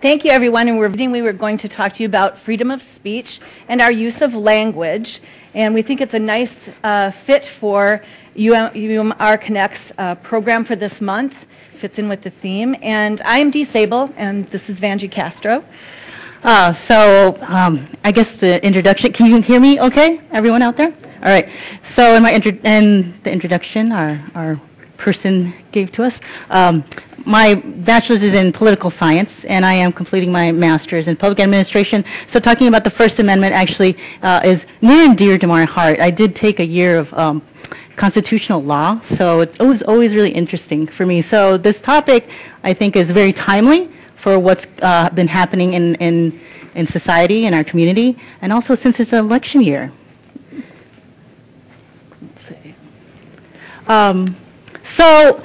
Thank you, everyone. And we're, we were going to talk to you about freedom of speech and our use of language. And we think it's a nice uh, fit for UM, UMR Connect's uh, program for this month. Fits in with the theme. And I am Dee Sable, and this is Vangie Castro. Uh, so um, I guess the introduction, can you hear me okay, everyone out there? All right. So in my intro- in the introduction, our, our person gave to us, um, my bachelor's is in political science, and I am completing my master's in public administration. So talking about the First Amendment actually uh, is near and dear to my heart. I did take a year of um, constitutional law, so it was always really interesting for me. So this topic, I think, is very timely for what's uh, been happening in, in, in society, in our community, and also since it's an election year. Um, so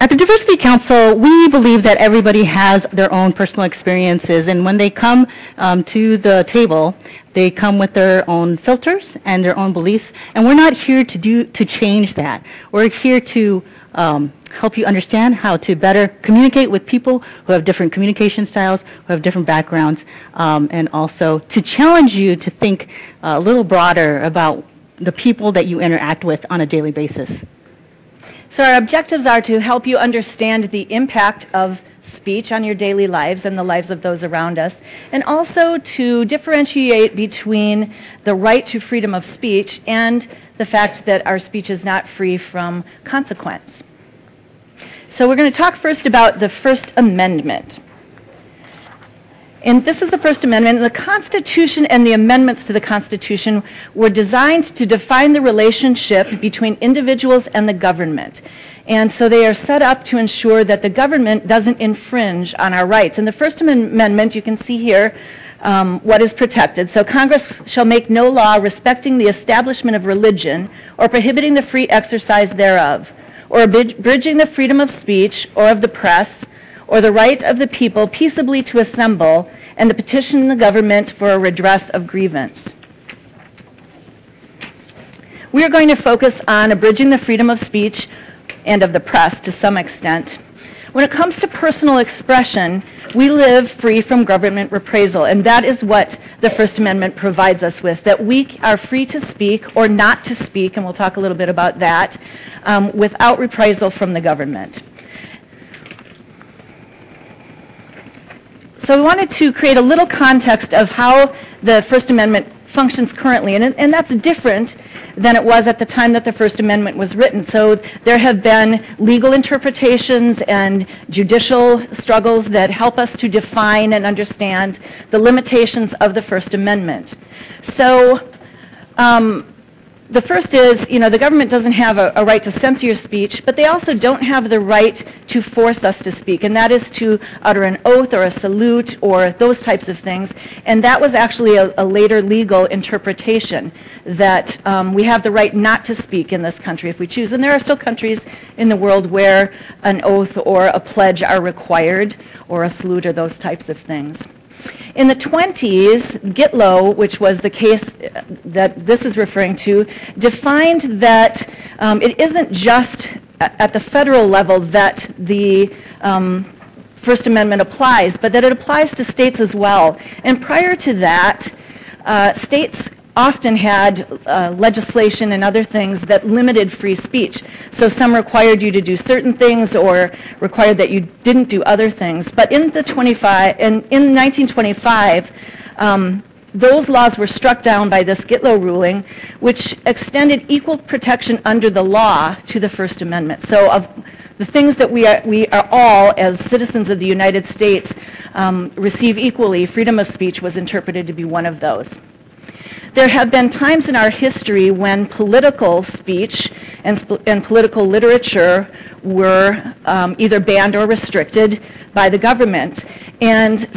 at the Diversity Council, we believe that everybody has their own personal experiences, and when they come um, to the table, they come with their own filters and their own beliefs, and we're not here to do to change that. We're here to um, help you understand how to better communicate with people who have different communication styles, who have different backgrounds, um, and also to challenge you to think uh, a little broader about the people that you interact with on a daily basis. So our objectives are to help you understand the impact of speech on your daily lives and the lives of those around us, and also to differentiate between the right to freedom of speech and the fact that our speech is not free from consequence. So we're going to talk first about the First Amendment. And this is the First Amendment. The Constitution and the amendments to the Constitution were designed to define the relationship between individuals and the government. And so they are set up to ensure that the government doesn't infringe on our rights. In the First Amendment, you can see here um, what is protected. So Congress shall make no law respecting the establishment of religion or prohibiting the free exercise thereof, or abridging the freedom of speech or of the press or the right of the people peaceably to assemble and to petition the government for a redress of grievance. We are going to focus on abridging the freedom of speech and of the press to some extent. When it comes to personal expression, we live free from government reprisal, and that is what the First Amendment provides us with, that we are free to speak or not to speak, and we'll talk a little bit about that, um, without reprisal from the government. So we wanted to create a little context of how the First Amendment functions currently, and, and that's different than it was at the time that the First Amendment was written. So there have been legal interpretations and judicial struggles that help us to define and understand the limitations of the First Amendment. So um, the first is, you know, the government doesn't have a, a, right to censor your speech, but they also don't have the right to force us to speak, and that is to utter an oath or a salute or those types of things. And that was actually a, a later legal interpretation that um, we have the right not to speak in this country if we choose. And there are still countries in the world where an oath or a pledge are required, or a salute or those types of things. In the 20s, Gitlow, which was the case that this is referring to, defined that um, it isn't just at the federal level that the um, First Amendment applies, but that it applies to states as well. And prior to that, uh, states often had uh, legislation and other things that limited free speech. So some required you to do certain things or required that you didn't do other things. But in the 25, in, in 1925, um, those laws were struck down by this Gitlow ruling, which extended equal protection under the law to the First Amendment. So of the things that we are, we are all, as citizens of the United States, um, receive equally, freedom of speech was interpreted to be one of those. There have been times in our history when political speech and, and political literature were um, either banned or restricted by the government. And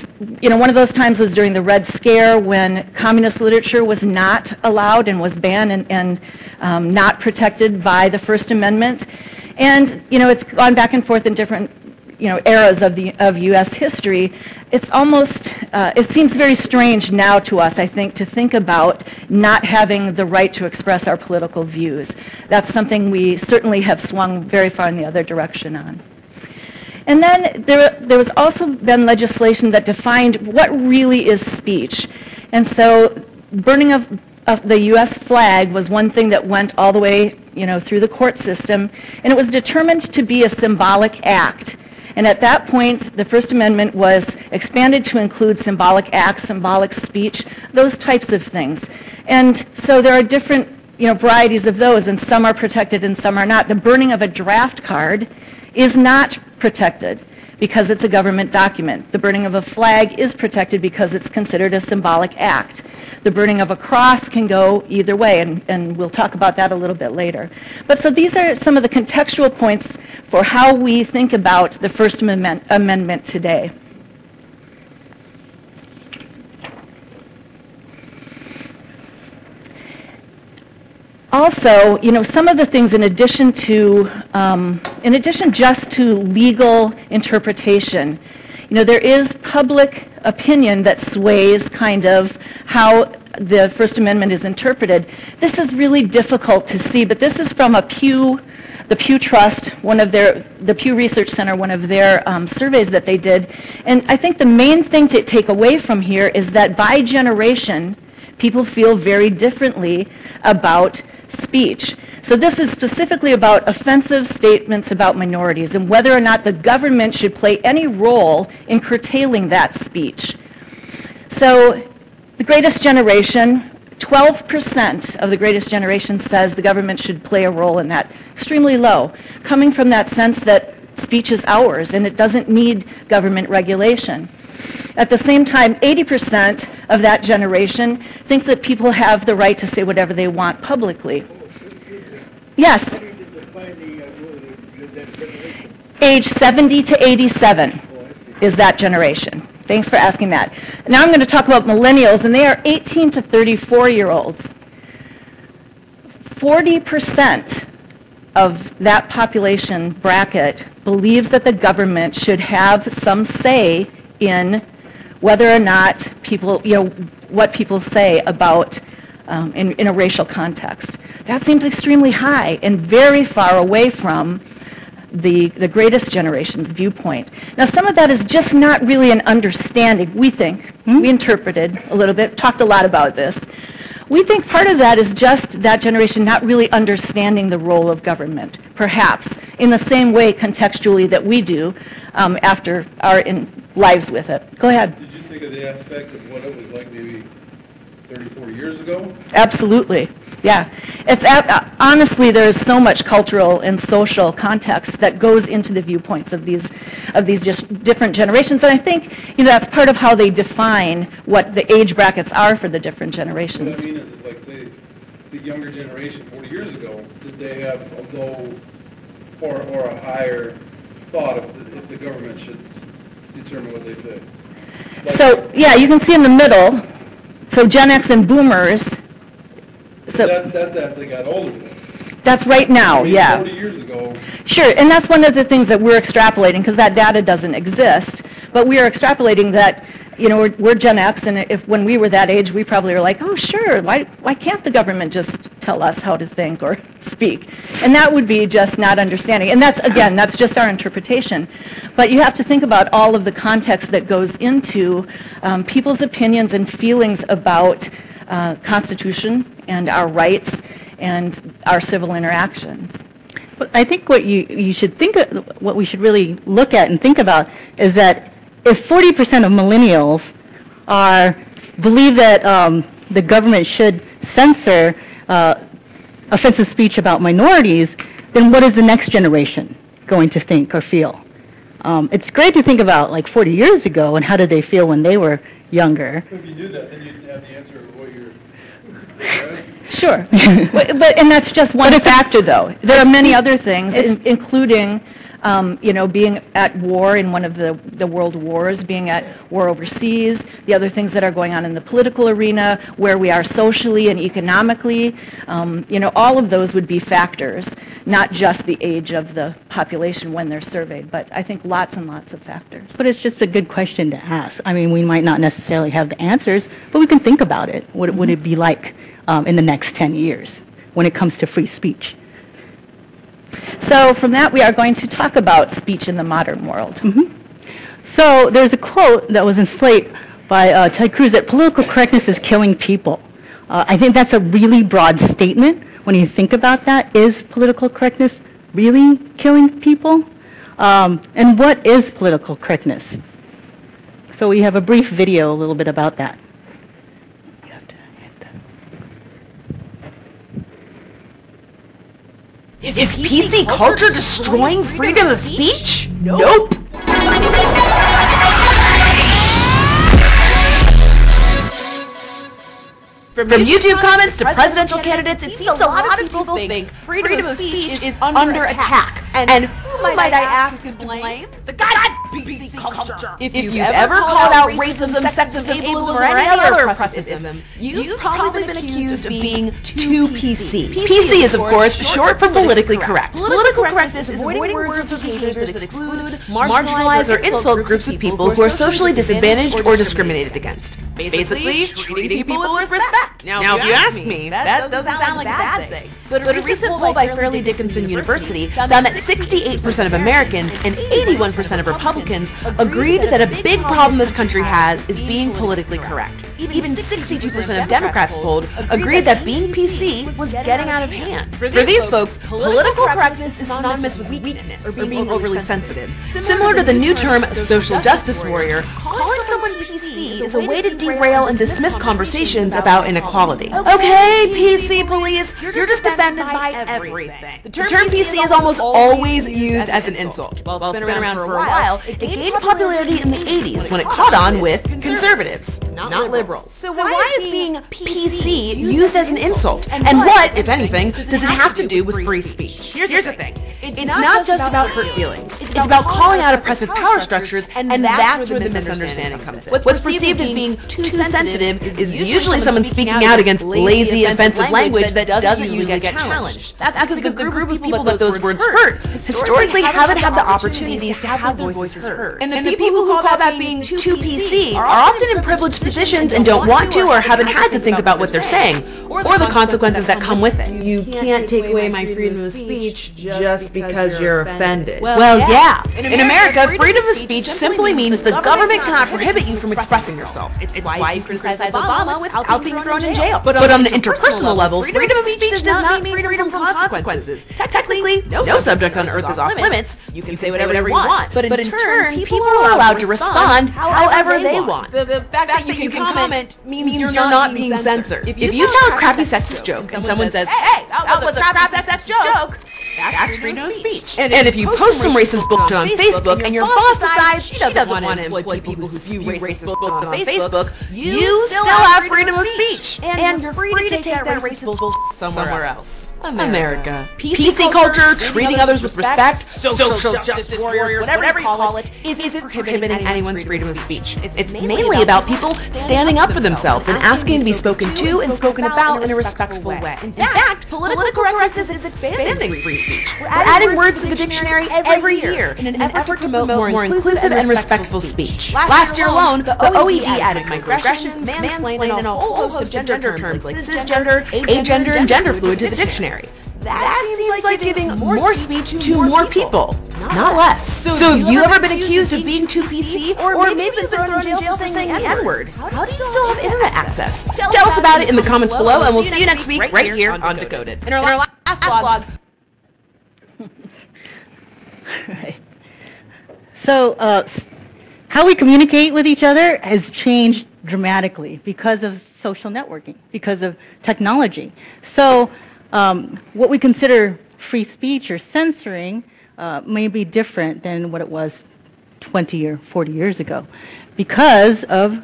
you know, one of those times was during the Red Scare when communist literature was not allowed and was banned and, and um, not protected by the First Amendment. And you know, it's gone back and forth in different you know, eras of, the, of U.S. history, it's almost, uh, it seems very strange now to us, I think, to think about not having the right to express our political views. That's something we certainly have swung very far in the other direction on. And then there, there was also been legislation that defined what really is speech. And so burning of, of the U.S. flag was one thing that went all the way, you know, through the court system, and it was determined to be a symbolic act. And at that point, the First Amendment was expanded to include symbolic acts, symbolic speech, those types of things. And so there are different, you know, varieties of those, and some are protected and some are not. The burning of a draft card is not protected because it's a government document. The burning of a flag is protected because it's considered a symbolic act. The burning of a cross can go either way, and, and we'll talk about that a little bit later. But so these are some of the contextual points for how we think about the First Amendment, Amendment today. Also, you know, some of the things in addition to, um, in addition just to legal interpretation, you know, there is public opinion that sways kind of how the First Amendment is interpreted. This is really difficult to see, but this is from a Pew, the Pew Trust, one of their, the Pew Research Center, one of their um, surveys that they did. And I think the main thing to take away from here is that by generation, people feel very differently about speech. So this is specifically about offensive statements about minorities and whether or not the government should play any role in curtailing that speech. So the greatest generation, 12% of the greatest generation says the government should play a role in that. Extremely low, coming from that sense that speech is ours and it doesn't need government regulation. At the same time, 80% of that generation thinks that people have the right to say whatever they want publicly. Yes. Age 70 to 87 is that generation. Thanks for asking that. Now I'm going to talk about millennials, and they are 18 to 34 year olds. 40% of that population bracket believes that the government should have some say in whether or not people, you know, what people say about um, in, in a racial context. That seems extremely high and very far away from the, the greatest generation's viewpoint. Now, some of that is just not really an understanding, we think. Hmm? We interpreted a little bit, talked a lot about this. We think part of that is just that generation not really understanding the role of government, perhaps, in the same way contextually that we do um, after our in, lives with it. Go ahead Did you think of the aspect of what it was like maybe 30, 40 years ago? Absolutely. Yeah. It's uh, honestly there's so much cultural and social context that goes into the viewpoints of these of these just different generations and I think you know that's part of how they define what the age brackets are for the different generations. What I mean is like say the younger generation 40 years ago did they have a low or or a higher thought of if the government should determine what they say? So, yeah, you can see in the middle, so Gen X and Boomers. So That, that's as they got older. that's right now, I mean, yeah. Forty years ago, Sure, and that's one of the things that we're extrapolating, because that data doesn't exist. But we are extrapolating that, you know, we're, we're Gen X, and if, when we were that age, we probably were like, oh, sure, why, why can't the government just tell us how to think or speak? And that would be just not understanding. And that's, again, that's just our interpretation. But you have to think about all of the context that goes into um, people's opinions and feelings about uh, Constitution and our rights and our civil interactions. But I think what you, you should think, of, what we should really look at and think about is that if 40% of millennials are, believe that um, the government should censor uh, offensive speech about minorities, then what is the next generation going to think or feel? Um, it's great to think about like 40 years ago and how did they feel when they were younger. if you do that, then you'd have the answer of what you're, right? Sure. but, but, and that's just one factor, though. There are many other things, in- including, um, you know, being at war in one of the, the world wars, being at war overseas, the other things that are going on in the political arena, where we are socially and economically. Um, you know, all of those would be factors, not just the age of the population when they're surveyed, but I think lots and lots of factors. But it's just a good question to ask. I mean, we might not necessarily have the answers, but we can think about it. What would it be like um, in the next 10 years when it comes to free speech? So from that, we are going to talk about speech in the modern world. So there's a quote that was in Slate by uh, Ted Cruz that political correctness is killing people. Uh, I think that's a really broad statement. When you think about that, is political correctness really killing people? Um, and what is political correctness? So we have a brief video a little bit about that. You have to hit the- Is, PC culture destroying freedom of speech? Nope. From, YouTube comments to presidential candidates, it seems a lot of people think freedom of speech is under attack. And who might I ask is to blame? The god PC culture. If you've ever called out racism, sexism, ableism, or any other oppressivism, you've probably been accused of being too PC. PC is, of course, short for politically correct. Political correctness is avoiding words or behaviors that exclude, marginalize, or insult groups of people who are socially disadvantaged or discriminated against. Basically, treating people with respect. Now, if you ask me, that doesn't sound like a bad thing. But a recent poll by Fairleigh Dickinson University found that 68% of Americans and 81% of Republicans agreed that a big problem this country has is being politically correct. Even 62% of Democrats polled agreed that being PC was getting out of hand. For these folks, political correctness is synonymous with weakness or being overly sensitive. Similar to the new term social justice warrior, calling someone PC is a way to derail and dismiss conversations about inequality. Okay, PC police, you're just offended by everything. The term PC is almost always used as an insult. Well, it's been around for a while. It gained popularity in the 80s when it caught on with conservatives, not liberals. So why is being PC used as an insult? And what, if anything, does it have to do with free speech? Here's the thing. It's not just about hurt feelings. It's about calling out oppressive power structures, and that's where the misunderstanding comes in. What's perceived as being too sensitive is usually someone speaking out against lazy, offensive language that doesn't usually get challenged. That's because the group of people that those words hurt historically haven't had the opportunities to have their voices heard. And the people who call that being too PC are often in privileged positions and don't want to or haven't had to think about what they're saying, or the consequences that come with it. You can't take away my freedom of speech just because you're offended. Well, yeah. In America, freedom of speech simply means the government cannot prohibit you from expressing yourself. It's why you criticize Obama without being thrown in jail. But on an interpersonal level, freedom of speech does not mean freedom from consequences. Technically, no subject on earth is off limits. You can say whatever you want. But in turn, people are allowed to respond however they want. The fact that you can comment means you're not being censored. If you tell a crappy sexist joke and someone says, hey, that was a crappy sexist joke, that's freedom of speech. And, if you post some racist bullshit on Facebook and your boss decides she doesn't want to employ people who spew racist bullshit on Facebook, you still have freedom of speech. And you're free to take that racist bullshit somewhere else. America. PC, culture, treating others with respect, social, justice warriors, whatever you call it, is, is prohibiting anyone's freedom of speech. It's, it's mainly about people standing up for themselves and asking to be spoken to and spoken about in a respectful way. In fact, political correctness is expanding free speech. We're adding words to the dictionary every year in an effort to promote more inclusive and respectful speech. Last year alone, the OED added microaggressions, mansplaining, and a whole host of gender terms like cisgender, agender, and gender fluid to the dictionary. That, seems, like giving more speech to more people, not less. So, have you ever been accused of being too PC, or maybe you've been thrown in jail for saying the N-word? How do you still have internet access? Tell us about it in the comments below, and we'll see you next week right here on Decoded. In our last vlog, Right. So, uh, how we communicate with each other has changed dramatically because of social networking, because of technology. So, um, what we consider free speech or censoring uh, may be different than what it was 20 or 40 years ago because of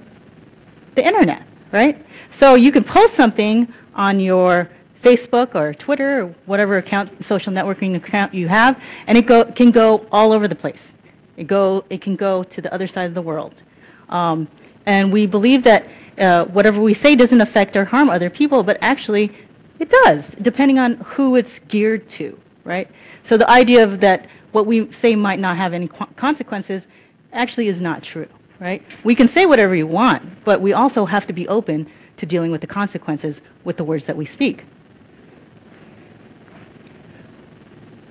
the internet, right? So you can post something on your Facebook or Twitter or whatever account, social networking account you have, and it go, can go all over the place. It, go, it can go to the other side of the world. Um, and we believe that uh, whatever we say doesn't affect or harm other people, but actually it does, depending on who it's geared to, right? So the idea of that what we say might not have any consequences actually is not true, right? We can say whatever you want, but we also have to be open to dealing with the consequences with the words that we speak.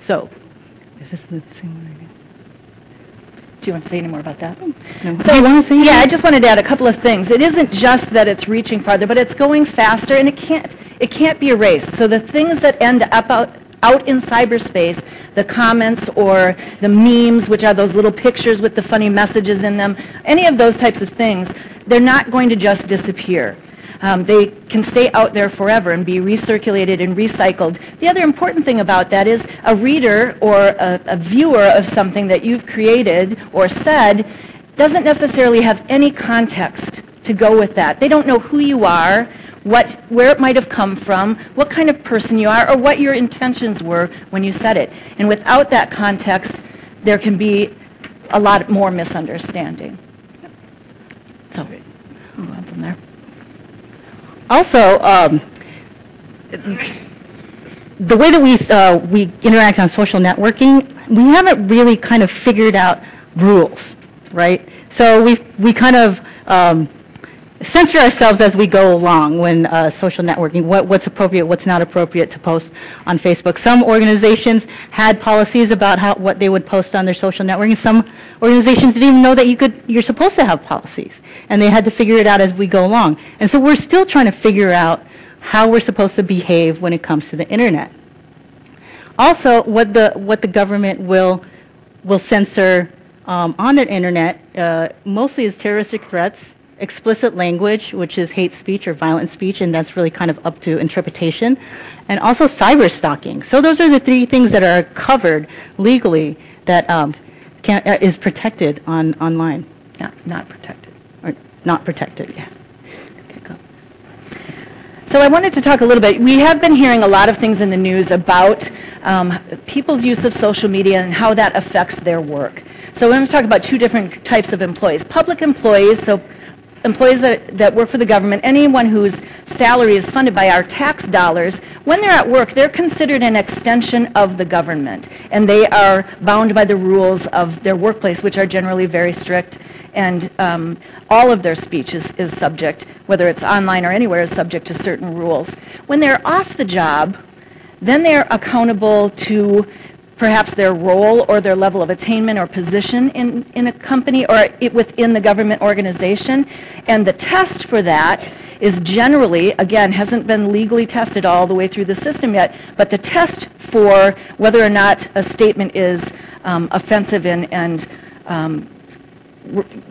So, Is this the same one? Do you want to say any more about that? No. Do you want to say Yeah, I just wanted to add a couple of things. It isn't just that it's reaching farther, but it's going faster, and it can't, it can't be erased. So the things that end up out, out in cyberspace, the comments or the memes, which are those little pictures with the funny messages in them, any of those types of things, they're not going to just disappear. Um, they can stay out there forever and be recirculated and recycled. The other important thing about that is a reader or a, a viewer of something that you've created or said doesn't necessarily have any context to go with that. They don't know who you are, what, where it might have come from, what kind of person you are, or what your intentions were when you said it. And without that context, there can be a lot more misunderstanding. So, move on from there. Also, um, the way that we, uh, we interact on social networking, we haven't really kind of figured out rules, right? So we, we kind of um, censor ourselves as we go along when uh, social networking, what, what's appropriate, what's not appropriate to post on Facebook. Some organizations had policies about how, what they would post on their social networking. Some organizations didn't even know that you could, you're supposed to have policies. And they had to figure it out as we go along. And so we're still trying to figure out how we're supposed to behave when it comes to the internet. Also, what the, what the government will, will censor um, on the internet uh, mostly is terroristic threats, explicit language, which is hate speech or violent speech, and that's really kind of up to interpretation, and also cyber stalking. So those are the three things that are covered legally that um, can, uh, is protected on online, Not, not protected. or not protected. Yeah. Okay, go. So I wanted to talk a little bit, we have been hearing a lot of things in the news about um, people's use of social media and how that affects their work. So I'm going to talk about two different types of employees. Public employees, so employees that, that work for the government, anyone whose salary is funded by our tax dollars, when they're at work, they're considered an extension of the government, and they are bound by the rules of their workplace, which are generally very strict, and um, all of their speech is, is subject, whether it's online or anywhere, is subject to certain rules. When they're off the job, then they're accountable to perhaps their role or their level of attainment or position in, in a company or it, within the government organization. And the test for that is generally, again, hasn't been legally tested all the way through the system yet, but the test for whether or not a statement is um, offensive and, and um,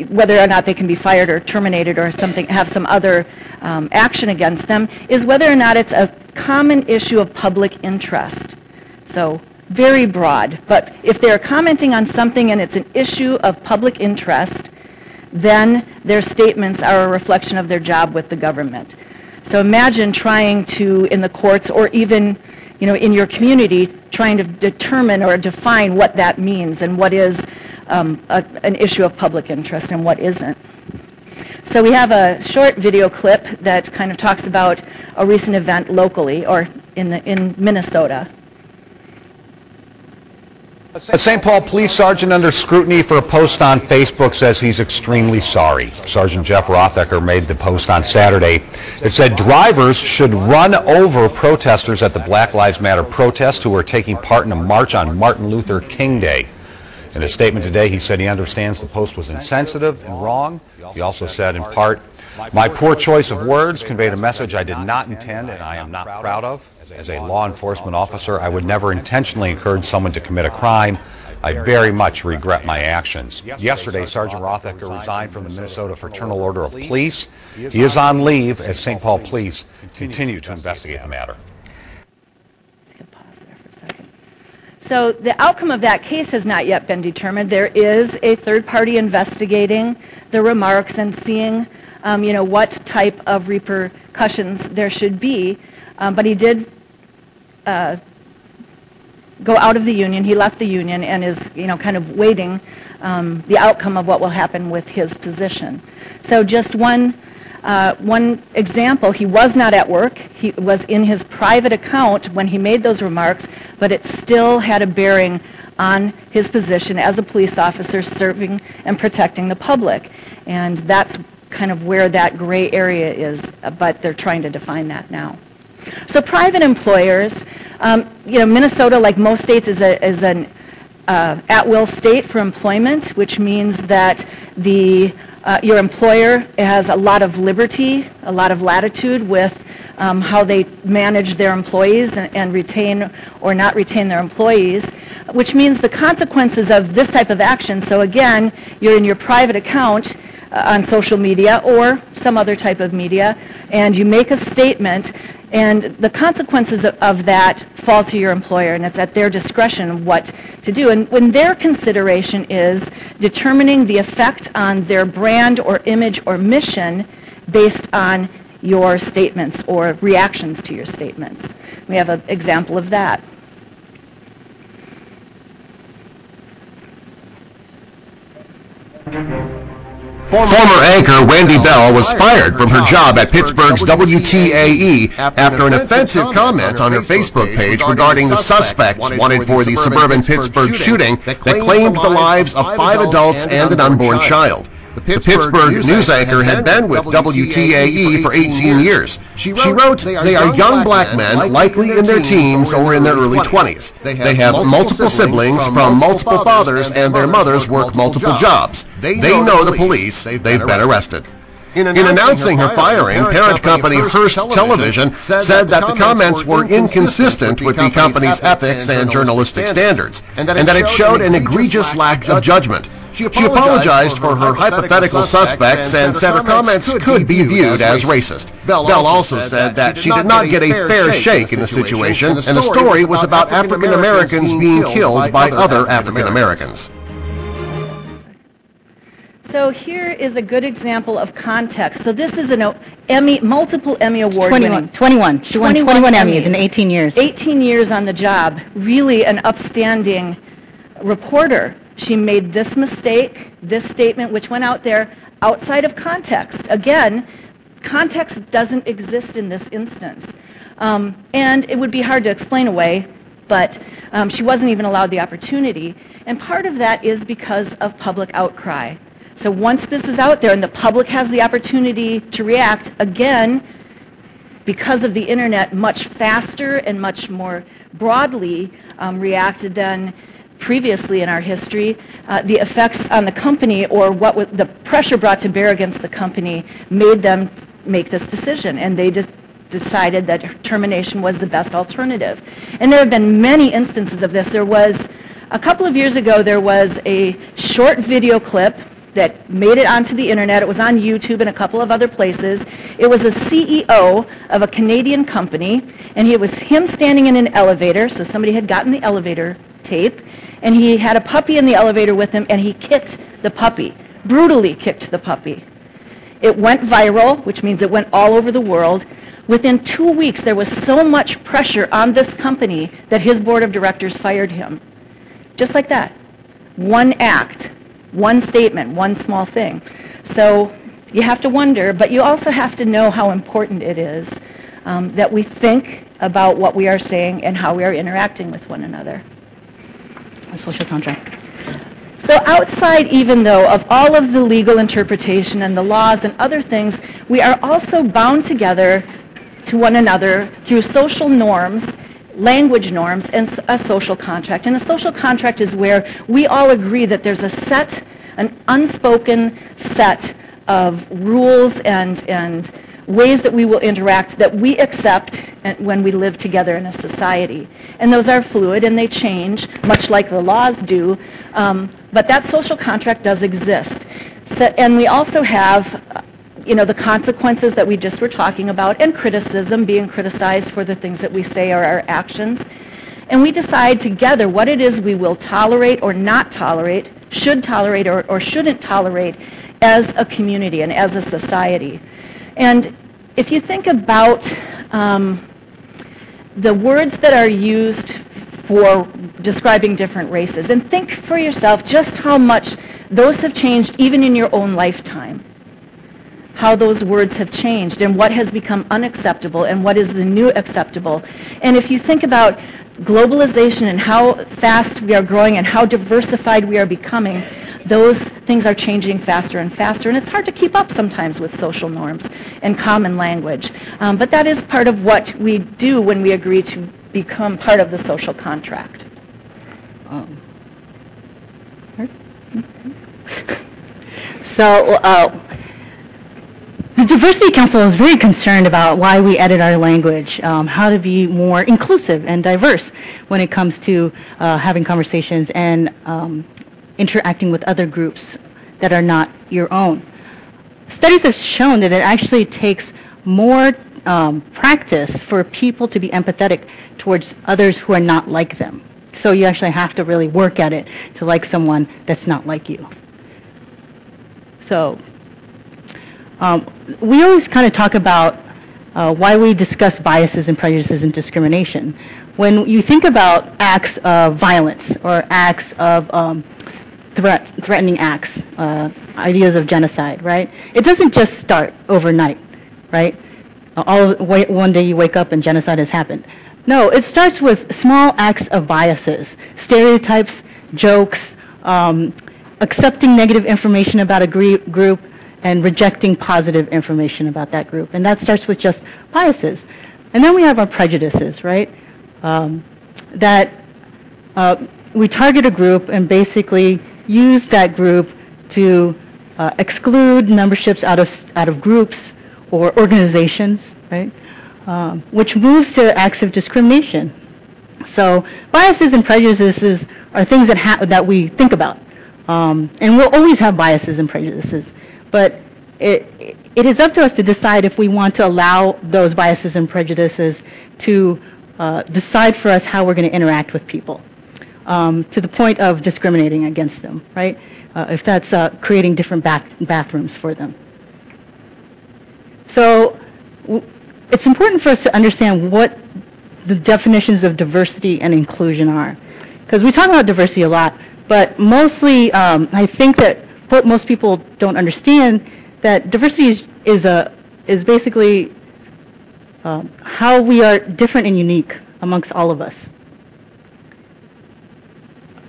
whether or not they can be fired or terminated or something, have some other um, action against them, is whether or not it's a common issue of public interest. So very broad, but if they're commenting on something and it's an issue of public interest, then their statements are a reflection of their job with the government. So imagine trying to, in the courts or even, you know, in your community, trying to determine or define what that means and what is um, a, an issue of public interest and what isn't. So we have a short video clip that kind of talks about a recent event locally or in, the, in Minnesota. A St. Paul police sergeant under scrutiny for a post on Facebook says he's extremely sorry. Sergeant Jeff Rothecker made the post on Saturday. It said drivers should run over protesters at the Black Lives Matter protest who are taking part in a march on Martin Luther King Day. In a statement today, he said he understands the post was insensitive and wrong. He also said, in part, my poor choice of words conveyed a message I did not intend and I am not proud of. As a law enforcement officer, I would never intentionally encourage someone to commit a crime. I very much regret my actions. Yesterday, Sergeant Rothecker resigned from the Minnesota Fraternal Order of Police. He is on leave as St. Paul Police continue to investigate the matter. So the outcome of that case has not yet been determined. There is a third party investigating the remarks and seeing, um, you know, what type of repercussions there should be. Um, but he did uh, go out of the union. He left the union and is, you know, kind of waiting um, the outcome of what will happen with his position. So just one, uh, one example, he was not at work. He was in his private account when he made those remarks, but it still had a bearing on his position as a police officer serving and protecting the public. And that's kind of where that gray area is, but they're trying to define that now. So private employers, um, you know, Minnesota, like most states, is, a, is an uh, at-will state for employment, which means that the, uh, your employer has a lot of liberty, a lot of latitude with um, how they manage their employees and, and retain or not retain their employees, which means the consequences of this type of action. So again, you're in your private account Uh, on social media or some other type of media, and you make a statement, and the consequences of, of that fall to your employer, and it's at their discretion what to do. And when their consideration is determining the effect on their brand or image or mission based on your statements or reactions to your statements. We have an example of that. Former anchor Wendy Bell was fired from her job at Pittsburgh's WTAE after an offensive comment on her Facebook page regarding the suspects wanted for the suburban Pittsburgh shooting that claimed the lives of five adults and an unborn child. The Pittsburgh news anchor had been with WTAE for 18 years. She wrote, They are young black men, likely in their teens or in their early 20s. They have multiple siblings from multiple fathers and their mothers work multiple jobs. They know the police. They've been arrested. In announcing her firing, parent company Hearst Television said that the comments were inconsistent with the company's ethics and journalistic standards, and that it showed an egregious lack of judgment. She apologized for her hypothetical suspects and said her comments could be viewed as racist. Bell also said that she did not get a fair shake in the situation, and the story was about African Americans being killed by other African Americans. So here is a good example of context. So this is an Emmy, multiple Emmy award 21. winning. 21. She won 21 21 Emmys Emmys. in 18 years. 18 years on the job. Really an upstanding reporter. She made this mistake, this statement, which went out there outside of context. Again, context doesn't exist in this instance. Um, and it would be hard to explain away, but um, she wasn't even allowed the opportunity. And part of that is because of public outcry. So once this is out there and the public has the opportunity to react, again, because of the internet, much faster and much more broadly um, reacted than previously in our history, uh, the effects on the company or what was, the pressure brought to bear against the company made them make this decision. And they just decided that termination was the best alternative. And there have been many instances of this. There was, a couple of years ago, there was a short video clip that made it onto the internet. It was on YouTube and a couple of other places. It was a CEO of a Canadian company, and it was him standing in an elevator, so somebody had gotten the elevator tape, and he had a puppy in the elevator with him, and he kicked the puppy, brutally kicked the puppy. It went viral, which means it went all over the world. Within two weeks, there was so much pressure on this company that his board of directors fired him. Just like that. One act, one statement, one small thing. So you have to wonder, but you also have to know how important it is um, that we think about what we are saying and how we are interacting with one another. A social contract. So outside even though of all of the legal interpretation and the laws and other things, we are also bound together to one another through social norms, language norms, and a social contract. And a social contract is where we all agree that there's a set, an unspoken set of rules and, and ways that we will interact that we accept when we live together in a society. And those are fluid and they change, much like the laws do, um, but that social contract does exist. So, and we also have, uh, you know, the consequences that we just were talking about and criticism, being criticized for the things that we say or our actions. And we decide together what it is we will tolerate or not tolerate, should tolerate or, or shouldn't tolerate as a community and as a society. And if you think about um, the words that are used for describing different races, and think for yourself just how much those have changed even in your own lifetime. How those words have changed and what has become unacceptable and what is the new acceptable. And if you think about globalization and how fast we are growing and how diversified we are becoming, those things are changing faster and faster, and it's hard to keep up sometimes with social norms and common language. Um, but that is part of what we do when we agree to become part of the social contract. Um, So, uh, the Diversity Council is very concerned about why we edit our language, um, how to be more inclusive and diverse when it comes to uh, having conversations and um, interacting with other groups that are not your own. Studies have shown that it actually takes more um, practice for people to be empathetic towards others who are not like them. So you actually have to really work at it to like someone that's not like you. So um, we always kind of talk about uh, why we discuss biases and prejudices and discrimination. When you think about acts of violence or acts of um, threat, threatening acts, uh, ideas of genocide, right? It doesn't just start overnight, right? All one day you wake up and genocide has happened. No, it starts with small acts of biases, stereotypes, jokes, um, accepting negative information about a group, and rejecting positive information about that group. And that starts with just biases. And then we have our prejudices, right? Um, that uh, we target a group and basically use that group to uh, exclude memberships out of, out of groups or organizations, right? Um, which moves to acts of discrimination. So biases and prejudices are things that, ha- that we think about. Um, and we'll always have biases and prejudices. But it, it is up to us to decide if we want to allow those biases and prejudices to uh, decide for us how we're going to interact with people um, to the point of discriminating against them, right? Uh, if that's uh, creating different bath bathrooms for them. So it's important for us to understand what the definitions of diversity and inclusion are. Because we talk about diversity a lot, but mostly um, I think that what most people don't understand that diversity is, is, a, is basically um, how we are different and unique amongst all of us.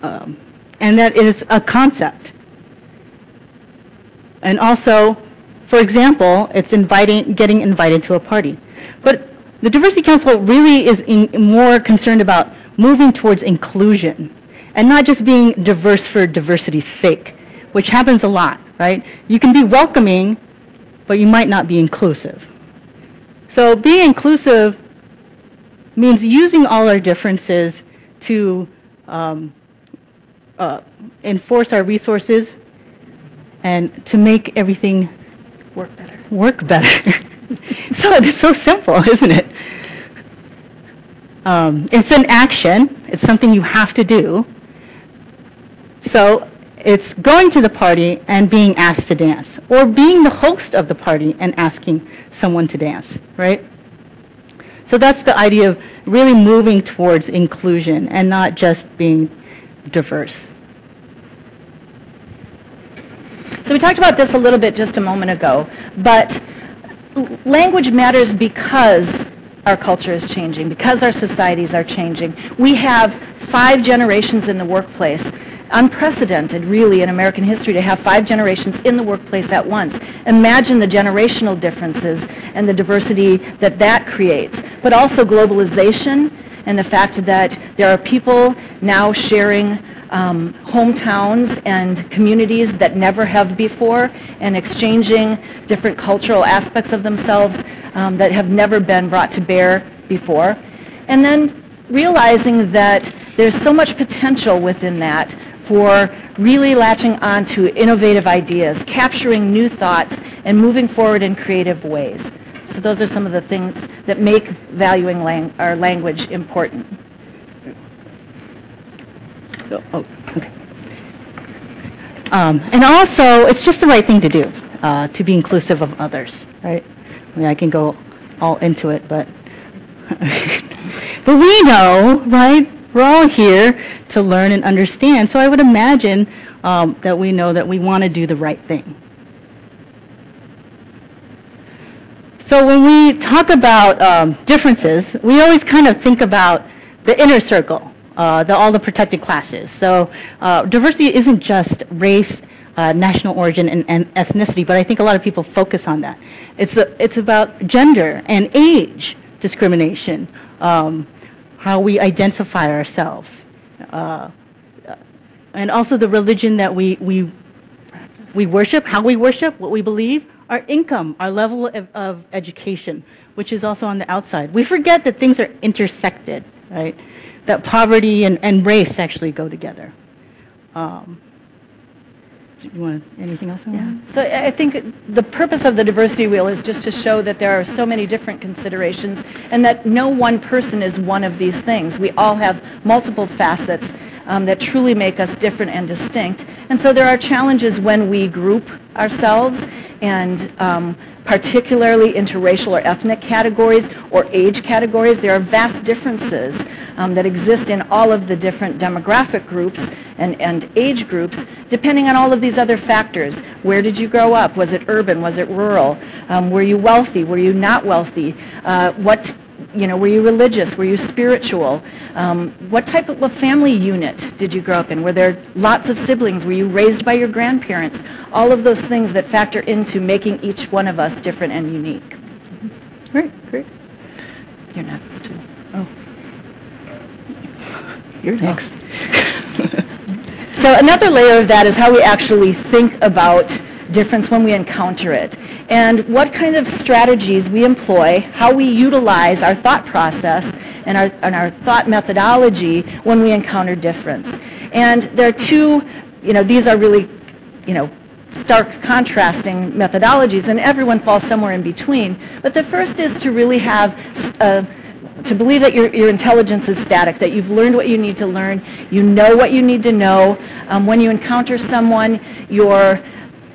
Um, and that is a concept. And also, for example, it's inviting, getting invited to a party. But the Diversity Council really is in, more concerned about moving towards inclusion and not just being diverse for diversity's sake, which happens a lot, right? You can be welcoming, but you might not be inclusive. So being inclusive means using all our differences to um, uh, enforce our resources and to make everything work better. Work better. so it's so simple, isn't it? Um, it's an action. It's something you have to do. So it's going to the party and being asked to dance, or being the host of the party and asking someone to dance, right? So that's the idea of really moving towards inclusion and not just being diverse. So we talked about this a little bit just a moment ago, but language matters because our culture is changing, because our societies are changing. We have five generations in the workplace. Unprecedented, really, in American history to have five generations in the workplace at once. Imagine the generational differences and the diversity that that creates. But also globalization and the fact that there are people now sharing um, hometowns and communities that never have before and exchanging different cultural aspects of themselves um, that have never been brought to bear before. And then realizing that there's so much potential within that for really latching on to innovative ideas, capturing new thoughts, and moving forward in creative ways. So those are some of the things that make valuing lang- our language important. Oh, oh, okay. Um, and also, it's just the right thing to do, uh, to be inclusive of others, right? I mean, I can go all into it, but but we know, right? We're all here to learn and understand. So I would imagine um, that we know that we want to do the right thing. So when we talk about um, differences, we always kind of think about the inner circle, uh, the, all the protected classes. So uh, diversity isn't just race, uh, national origin, and, and, ethnicity, but I think a lot of people focus on that. It's, a, it's about gender and age discrimination, um, how we identify ourselves, uh, and also the religion that we, we, we worship, how we worship, what we believe, our income, our level of, of education, which is also on the outside. We forget that things are intersected, right? That poverty and, and race actually go together. Um, you want anything else? that? So I think the purpose of the diversity wheel is just to show that there are so many different considerations and that no one person is one of these things. We all have multiple facets um, that truly make us different and distinct. And so there are challenges when we group ourselves and um, particularly into racial or ethnic categories or age categories. There are vast differences um, that exist in all of the different demographic groups and, and age groups, depending on all of these other factors. Where did you grow up? Was it urban? Was it rural? Um, were you wealthy? Were you not wealthy? Uh, what you know, were you religious? Were you spiritual? Um, what type of what family unit did you grow up in? Were there lots of siblings? Were you raised by your grandparents? All of those things that factor into making each one of us different and unique. Great, great. You're next. Oh. You're next. So another layer of that is how we actually think about difference when we encounter it and what kind of strategies we employ, how we utilize our thought process and our, and our thought methodology when we encounter difference. And there are two, you know, these are really, you know, stark contrasting methodologies and everyone falls somewhere in between. But the first is to really have uh, to believe that your, your intelligence is static, that you've learned what you need to learn, you know what you need to know. Um, when you encounter someone, you're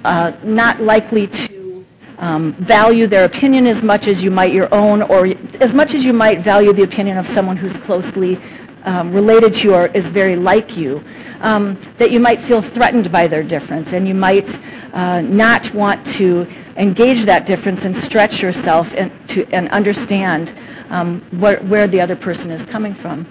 uh, not likely to um, value their opinion as much as you might your own, or as much as you might value the opinion of someone who's closely um, related to you or is very like you. Um, that you might feel threatened by their difference, and you might uh, not want to engage that difference and stretch yourself and, to, and understand um, where, where the other person is coming from.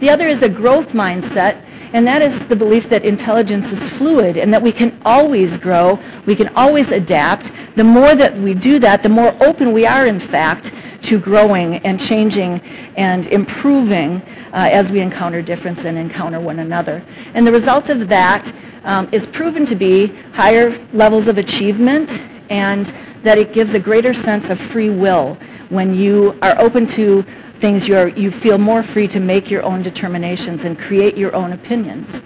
The other is a growth mindset, and that is the belief that intelligence is fluid and that we can always grow, we can always adapt. The more that we do that, the more open we are, in fact, to growing and changing and improving uh, as we encounter difference and encounter one another. And the result of that um, is proven to be higher levels of achievement and that it gives a greater sense of free will when you are open to things you're, you feel more free to make your own determinations and create your own opinions.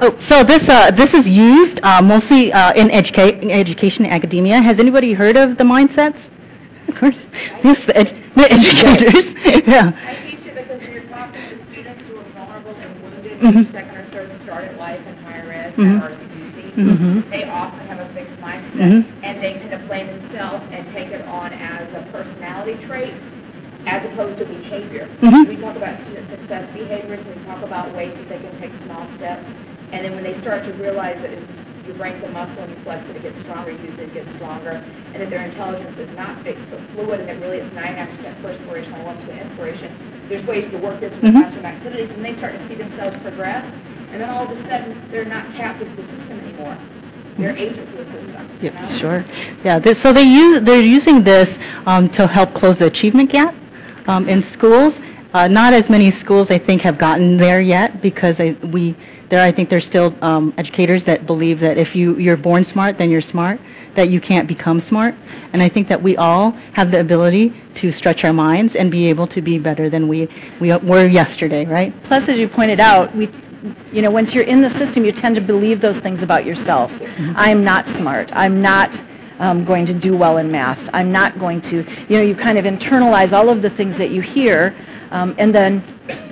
Oh, so this uh, this is used uh, mostly uh, in, educa- in education and academia. Has anybody heard of the mindsets? Of course, yes, the, ed- the educators. yeah. I teach it because when you're talking to students who are vulnerable and wounded Mhm. in second or third start at life in higher ed Mhm. or RCTC, Mhm. they often have a fixed mindset Mhm. and they tend to blame themselves and take it on as a personality trait as opposed to behavior. Mhm. We talk about student success behaviors, we talk about ways that they can take small steps, and then when they start to realize that it's, your brain's a muscle and you flex it, it gets stronger, you use it, it gets stronger, and that their intelligence is not fixed but fluid, and that really it's 99% perspiration and 1% inspiration. There's ways to work this with Mhm. classroom activities, and they start to see themselves progress, and then all of a sudden, they're not captive to the system anymore. They're agents of system. you Yeah, know? sure. Yeah, this, so they use, they're using this um, to help close the achievement gap um, in schools. Uh, not as many schools, I think, have gotten there yet because I, we, there, I think there's still um, educators that believe that if you, you're born smart, then you're smart, that you can't become smart. And I think that we all have the ability to stretch our minds and be able to be better than we, we were yesterday, right? Plus, as you pointed out, we, you know, once you're in the system, you tend to believe those things about yourself. I'm not smart. I'm not um, going to do well in math. I'm not going to, you know, you kind of internalize all of the things that you hear, um, and then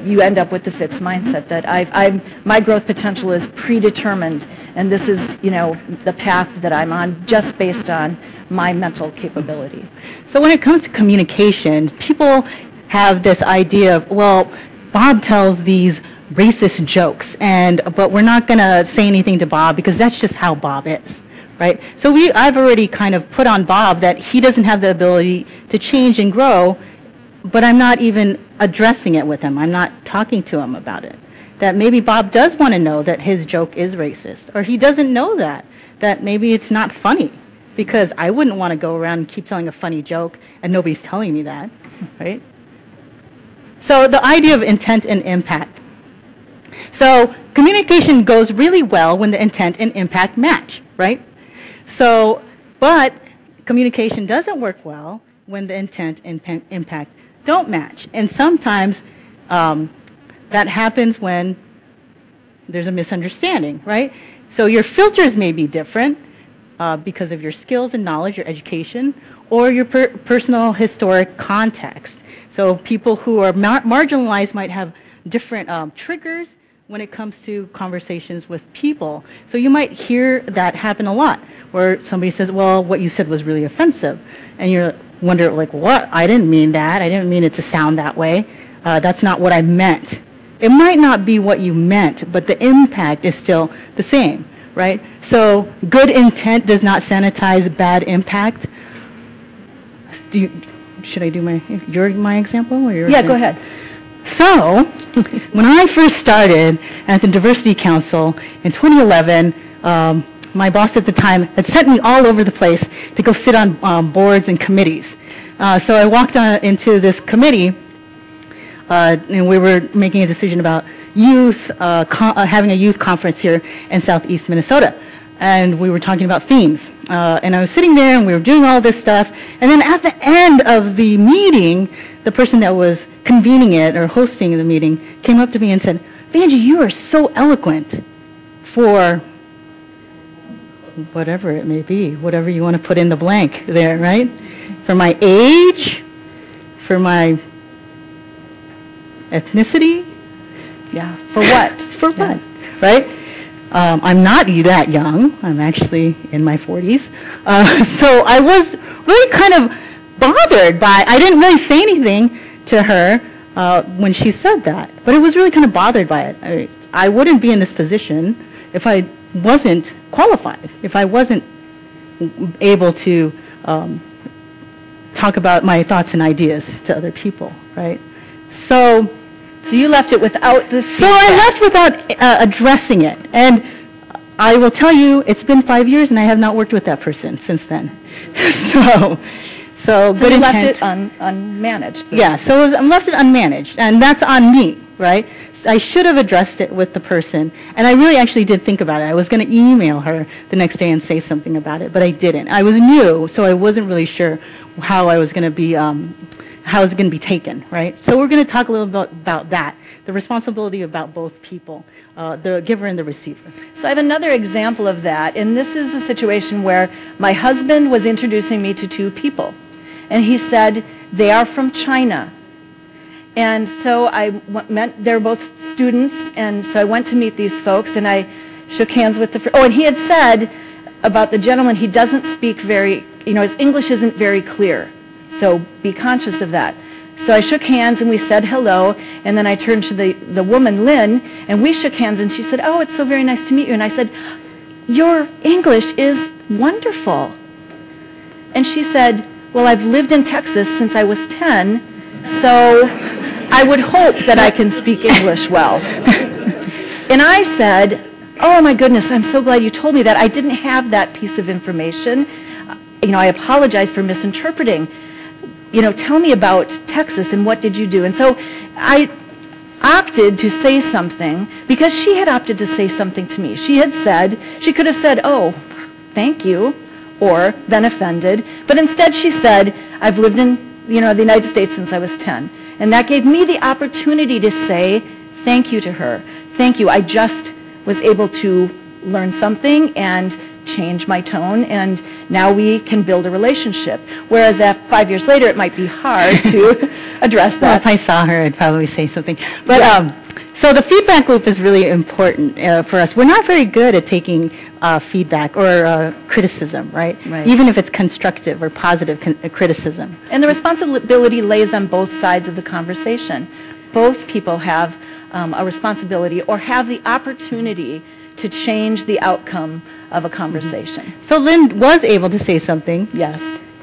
you end up with the fixed mindset that I've, I'm, my growth potential is predetermined, and this is, you know, the path that I'm on just based on my mental capability. So when it comes to communication, people have this idea of, well, Bob tells these racist jokes, and but we're not going to say anything to Bob because that's just how Bob is, right? So we, I've already kind of put on Bob that he doesn't have the ability to change and grow, but I'm not even addressing it with him. I'm not talking to him about it. That maybe Bob does want to know that his joke is racist, or he doesn't know that, that maybe it's not funny, because I wouldn't want to go around and keep telling a funny joke and nobody's telling me that, right? So the idea of intent and impact. So communication goes really well when the intent and impact match, right? So, but communication doesn't work well when the intent and pa- impact don't match. And sometimes um, that happens when there's a misunderstanding, right? So your filters may be different uh, because of your skills and knowledge, your education, or your per- personal historic context. So people who are mar- marginalized might have different um, triggers when it comes to conversations with people. So you might hear that happen a lot, where somebody says, "Well, what you said was really offensive," and you wonder, like, "What? I didn't mean that. I didn't mean it to sound that way. Uh, that's not what I meant." It might not be what you meant, but the impact is still the same, right? So good intent does not sanitize bad impact. Do you, should I do my your my example or your? Yeah, go ahead. So, when I first started at the Diversity Council in 2011, um, my boss at the time had sent me all over the place to go sit on um, boards and committees. Uh, so I walked on, into this committee, uh, and we were making a decision about youth, uh, uh, having a youth conference here in southeast Minnesota. And we were talking about themes. Uh, and I was sitting there and we were doing all this stuff. And then at the end of the meeting, the person that was convening it or hosting the meeting came up to me and said, Vanjie, you are so eloquent for whatever it may be, whatever you want to put in the blank there, right? For my age, for my ethnicity, Yeah, for what? for what, right? Um, I'm not that young. I'm actually in my 40s. Uh, so I was really kind of bothered by, I didn't really say anything to her uh, when she said that, but it was really kind of bothered by it. I, I wouldn't be in this position if I wasn't qualified, if I wasn't able to um, talk about my thoughts and ideas to other people, right? So So you left it without the so I left without uh, addressing it. And I will tell you, it's been five years and I have not worked with that person since then. so, so, So good you left it un- unmanaged. Yeah, so it was- I'm left it unmanaged, and that's on me, right? So I should have addressed it with the person, and I really actually did think about it. I was going to email her the next day and say something about it, but I didn't. I was new, so I wasn't really sure how I was going to be, um, how it was going to be taken, right? So we're going to talk a little bit about that, the responsibility about both people, uh, the giver and the receiver. So I have another example of that, and this is a situation where my husband was introducing me to two people, and he said they are from China. And so I met, they're both students, and so I went to meet these folks, and I shook hands with the, oh, and he had said about the gentleman, he doesn't speak very, you know, his English isn't very clear, so be conscious of that. So I shook hands and we said hello, and then I turned to the, the woman, Lynn, and we shook hands, and she said, oh, it's so very nice to meet you. And I said, your English is wonderful. And she said, well, I've lived in Texas since I was 10, so I would hope that I can speak English well. and I said, oh my goodness, I'm so glad you told me that. I didn't have that piece of information. You know, I apologize for misinterpreting. You know, tell me about Texas and what did you do? And so I opted to say something because she had opted to say something to me. She had said, she could have said, oh, thank you, or been offended, but instead she said, I've lived in, you know, the United States since I was 10. And that gave me the opportunity to say thank you to her. Thank you. I just was able to learn something and change my tone, and now we can build a relationship. Whereas at five years later, it might be hard to address Well, that. if I saw her, I'd probably say something. But um, so the feedback loop is really important uh, for us. We're not very good at taking uh, feedback or uh, criticism, right? Right. Even if it's constructive or positive uh, criticism. And the responsibility lays on both sides of the conversation. Both people have um, a responsibility or have the opportunity to change the outcome of a conversation. So Lynn was able to say something Yes.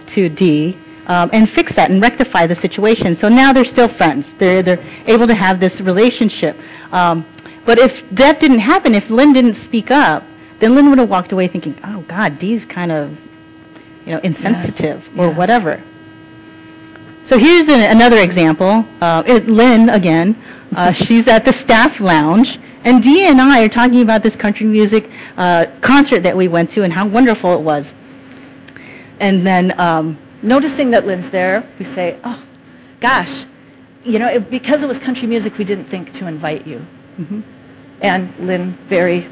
to Dee um, and fix that and rectify the situation. So now they're still friends. They're, they're able to have this relationship. Um, but if that didn't happen, if Lynn didn't speak up, then Lynn would have walked away thinking, oh, God, Dee's kind of, you know, insensitive or Yeah. whatever. So here's an, another example. Uh, it, Lynn, again, uh, she's at the staff lounge, and And Dee and I are talking about this country music uh, concert that we went to and how wonderful it was. And then, um, Noticing that Lynn's there, we say, oh, gosh, you know, it- because it was country music, we didn't think to invite you. Mm-hmm. And Lynn very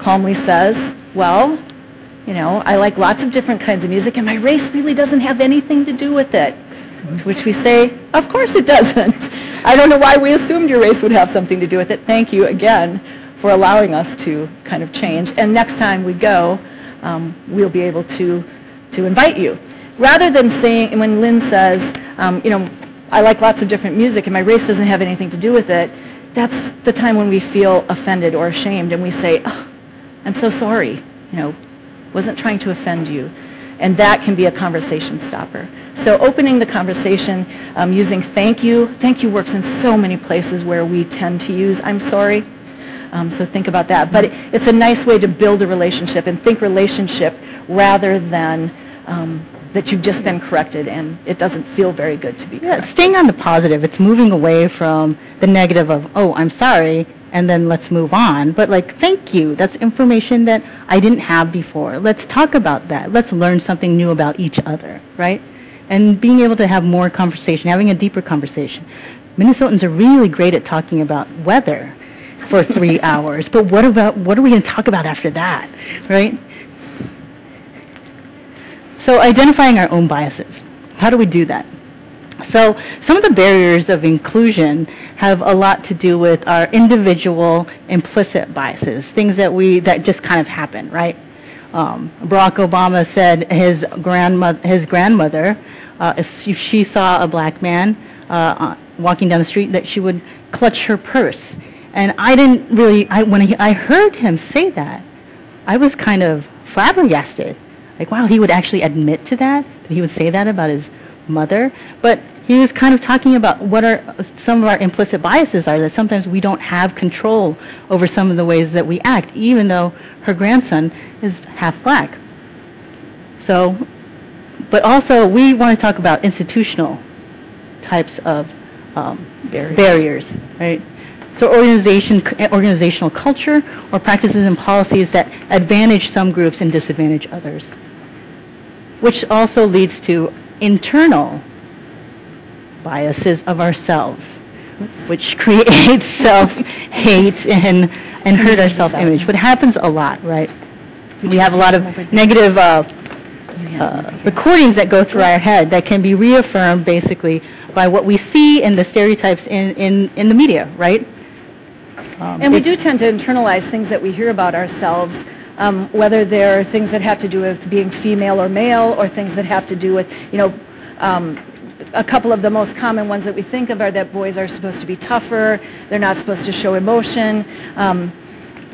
calmly says, well, you know, I like lots of different kinds of music, and my race really doesn't have anything to do with it. To which we say, of course it doesn't. I don't know why we assumed your race would have something to do with it. Thank you again for allowing us to kind of change. And next time we go, um, we'll be able to, to invite you. Rather than saying, when Lynn says, um, you know, I like lots of different music and my race doesn't have anything to do with it, that's the time when we feel offended or ashamed and we say, oh, I'm so sorry, you know, wasn't trying to offend you. And that can be a conversation stopper. So opening the conversation um, using thank you. Thank you works in so many places where we tend to use I'm sorry. Um, so think about that. But it, it's a nice way to build a relationship and think relationship rather than um, that you've just been corrected and it doesn't feel very good to be yeah, corrected. staying on the positive, it's moving away from the negative of, oh, I'm sorry, and then let's move on. But like, thank you. That's information that I didn't have before. Let's talk about that. Let's learn something new about each other, right? And being able to have more conversation, having a deeper conversation. Minnesotans are really great at talking about weather for three hours, but what about, what are we going to talk about after that, right? So identifying our own biases. How do we do that? So some of the barriers of inclusion have a lot to do with our individual implicit biases, things that we that just kind of happen, right? Um, Barack Obama said his grandmother, his grandmother, uh, if she- saw a black man uh, walking down the street, that she would clutch her purse. And I didn't really, I, when he, I heard him say that, I was kind of flabbergasted. Like, wow, he would actually admit to that? That he would say that about his mother? But he was kind of talking about what are some of our implicit biases are, that sometimes we don't have control over some of the ways that we act, even though her grandson is half black. So, but also we want to talk about institutional types of um, barriers. right? So organization, organizational culture or practices and policies that advantage some groups and disadvantage others, which also leads to internal biases of ourselves, which creates self-hate and, and hurt our self-image. But it happens a lot, right? We have a lot of negative uh, uh, recordings that go through our head that can be reaffirmed basically by what we see in the stereotypes in, in, in the media, right? Um, And we do tend to internalize things that we hear about ourselves, um, whether they're things that have to do with being female or male, or things that have to do with, you know, um, a couple of the most common ones that we think of are that boys are supposed to be tougher, they're not supposed to show emotion, um,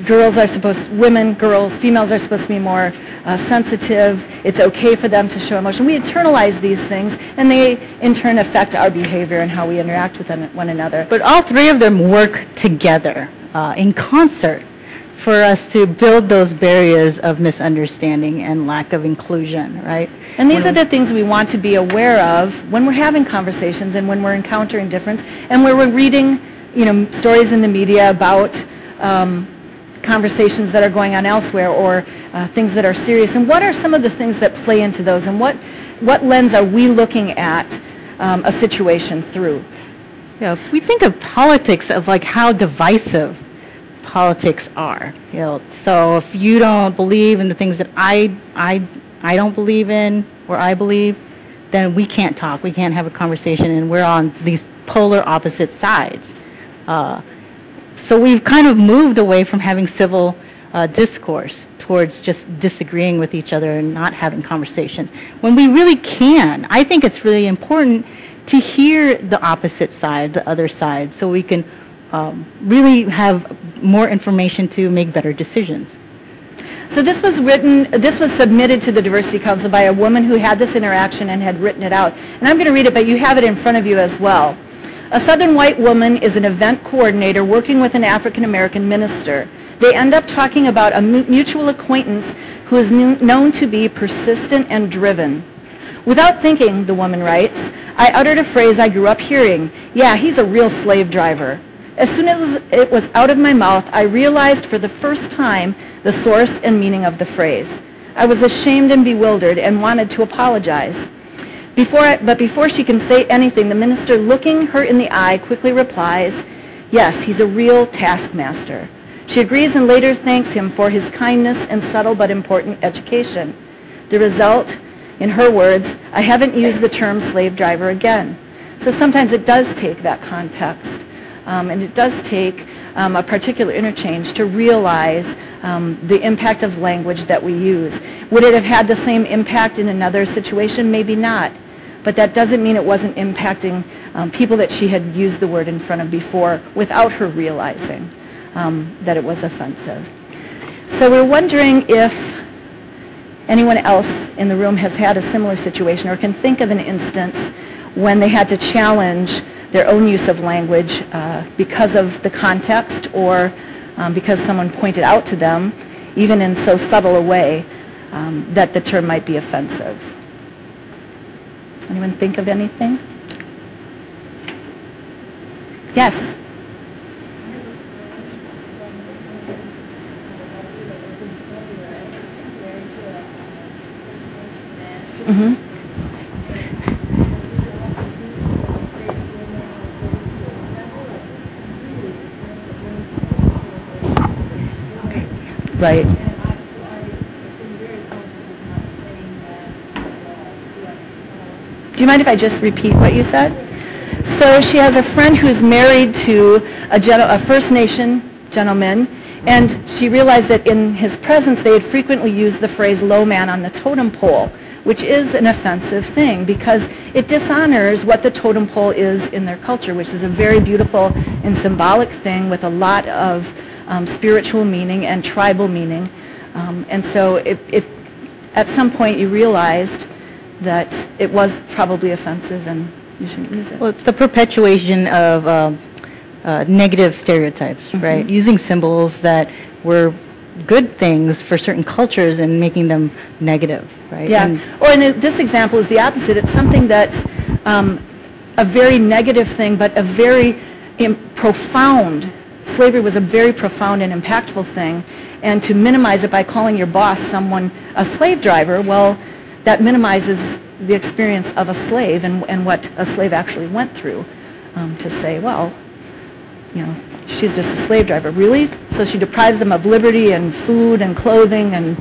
girls are supposed, women, girls, females are supposed to be more uh, sensitive, it's okay for them to show emotion. We internalize these things, and they in turn affect our behavior and how we interact with one another. But all three of them work together uh, in concert for us to build those barriers of misunderstanding and lack of inclusion, right? And these are the things we want to be aware of when we're having conversations and when we're encountering difference and where we're reading, you know, stories in the media about um, conversations that are going on elsewhere or uh, things that are serious. And what are some of the things that play into those? And what, what lens are we looking at um, a situation through? Yeah, if we think of politics of like how divisive politics are, you know, so if you don't believe in the things that I, I, I don't believe in or I believe, then we can't talk, we can't have a conversation, and we're on these polar opposite sides. Uh, so we've kind of moved away from having civil uh, discourse towards just disagreeing with each other and not having conversations. When we really can, I think it's really important to hear the opposite side, the other side, so we can um, really have more information to make better decisions. So this was written, this was submitted to the Diversity Council by a woman who had this interaction and had written it out. And I'm going to read it, but you have it in front of you as well. A Southern white woman is an event coordinator working with an African American minister. They end up talking about a mutual acquaintance who is known to be persistent and driven. Without thinking, the woman writes, I uttered a phrase I grew up hearing. Yeah, he's a real slave driver. As soon as it was out of my mouth, I realized for the first time the source and meaning of the phrase. I was ashamed and bewildered and wanted to apologize. Before I, but before she can say anything, the minister, looking her in the eye, quickly replies, yes, he's a real taskmaster. She agrees and later thanks him for his kindness and subtle but important education. The result, in her words, I haven't used the term slave driver again. So sometimes it does take that context, um, and it does take um, a particular interchange to realize um, the impact of language that we use. Would it have had the same impact in another situation? Maybe not. But that doesn't mean it wasn't impacting um, people that she had used the word in front of before without her realizing um, that it was offensive. So we're wondering if anyone else in the room has had a similar situation or can think of an instance when they had to challenge their own use of language uh, because of the context or um, because someone pointed out to them, even in so subtle a way, um, that the term might be offensive. Anyone think of anything? Yes. Mm-hmm. Right. Do you mind if I just repeat what you said? So she has a friend who's married to a, a First Nation gentleman, and she realized that in his presence they had frequently used the phrase low man on the totem pole, which is an offensive thing because it dishonors what the totem pole is in their culture, which is a very beautiful and symbolic thing with a lot of um, spiritual meaning and tribal meaning. Um, and so it, it, at some point you realized that it was probably offensive and you shouldn't use it. Well, it's the perpetuation of um, uh, negative stereotypes, right? Using symbols that were good things for certain cultures and making them negative, right? Yeah. And- Or in a- this example is the opposite. It's something that's um, a very negative thing, but a very im- profound. Slavery was a very profound and impactful thing. And to minimize it by calling your boss someone a slave driver, well, that minimizes the experience of a slave and, and what a slave actually went through. Um, to say, well, you know, she's just a slave driver. Really? So she deprives them of liberty and food and clothing and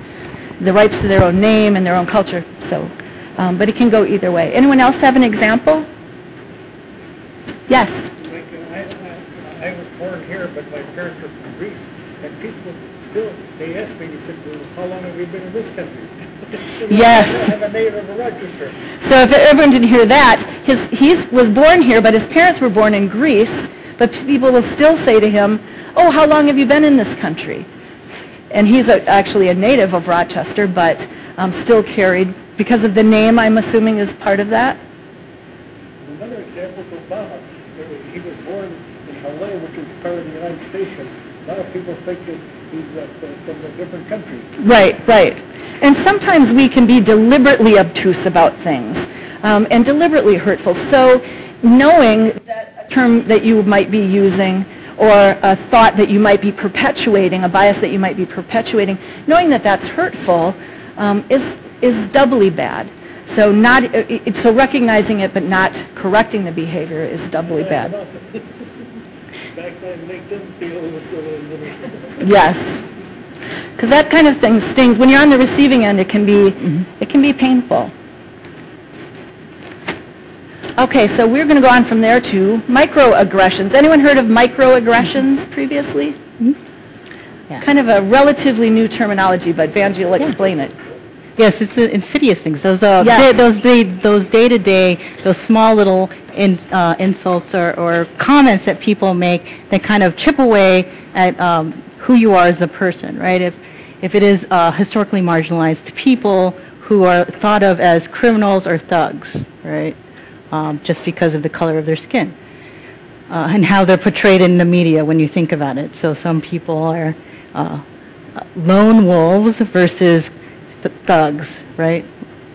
the rights to their own name and their own culture. So, um, but it can go either way. Anyone else have an example? Yes. Like, uh, I, I, I was born here, but my parents are from Greece, and people still, they ask me, they said, well, how long have you been in this country? Yes. I'm a native of Rochester. So if everyone didn't hear that, his, he was born here, but his parents were born in Greece, but people will still say to him, oh, how long have you been in this country? And he's a, actually a native of Rochester, but um, still carried, because of the name, I'm assuming, is part of that? Another example is Obama. Uh, He was born in Hawaii, which is part of the United States, a lot of people think that he's uh, from a different country. Right, right. And sometimes we can be deliberately obtuse about things um, and deliberately hurtful. So knowing that a term that you might be using or a thought that you might be perpetuating, a bias that you might be perpetuating, knowing that that's hurtful um, is, is doubly bad. So, not, uh, it- so recognizing it but not correcting the behavior is doubly bad. Back then, make them feel it a little... Yes. Because that kind of thing stings. When you're on the receiving end, it can be, mm-hmm. it can be painful. Okay, so we're going to go on from there to microaggressions. Anyone heard of microaggressions previously? Yeah. Kind of a relatively new terminology, but Vanjie will explain it. Yes, it's uh, insidious things. Those uh, those day, those day to day, those small little in, uh, insults or, or comments that people make that kind of chip away at um, who you are as a person, right? If if it is uh, historically marginalized people who are thought of as criminals or thugs, right? Um, just because of the color of their skin. Uh, and how they're portrayed in the media when you think about it. So some people are uh, lone wolves versus thugs, right?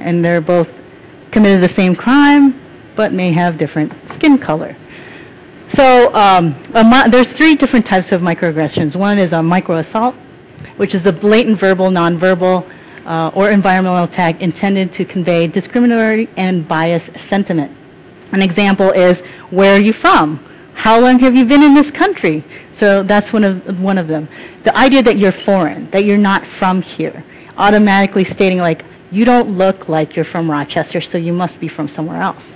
And they're both committed the same crime, but may have different skin color. So um, there's three different types of microaggressions. One is a microassault, which is a blatant verbal, nonverbal, uh, or environmental attack intended to convey discriminatory and biased sentiment. An example is, where are you from? How long have you been in this country? So that's one of, one of them. The idea that you're foreign, that you're not from here, automatically stating like, you don't look like you're from Rochester, so you must be from somewhere else.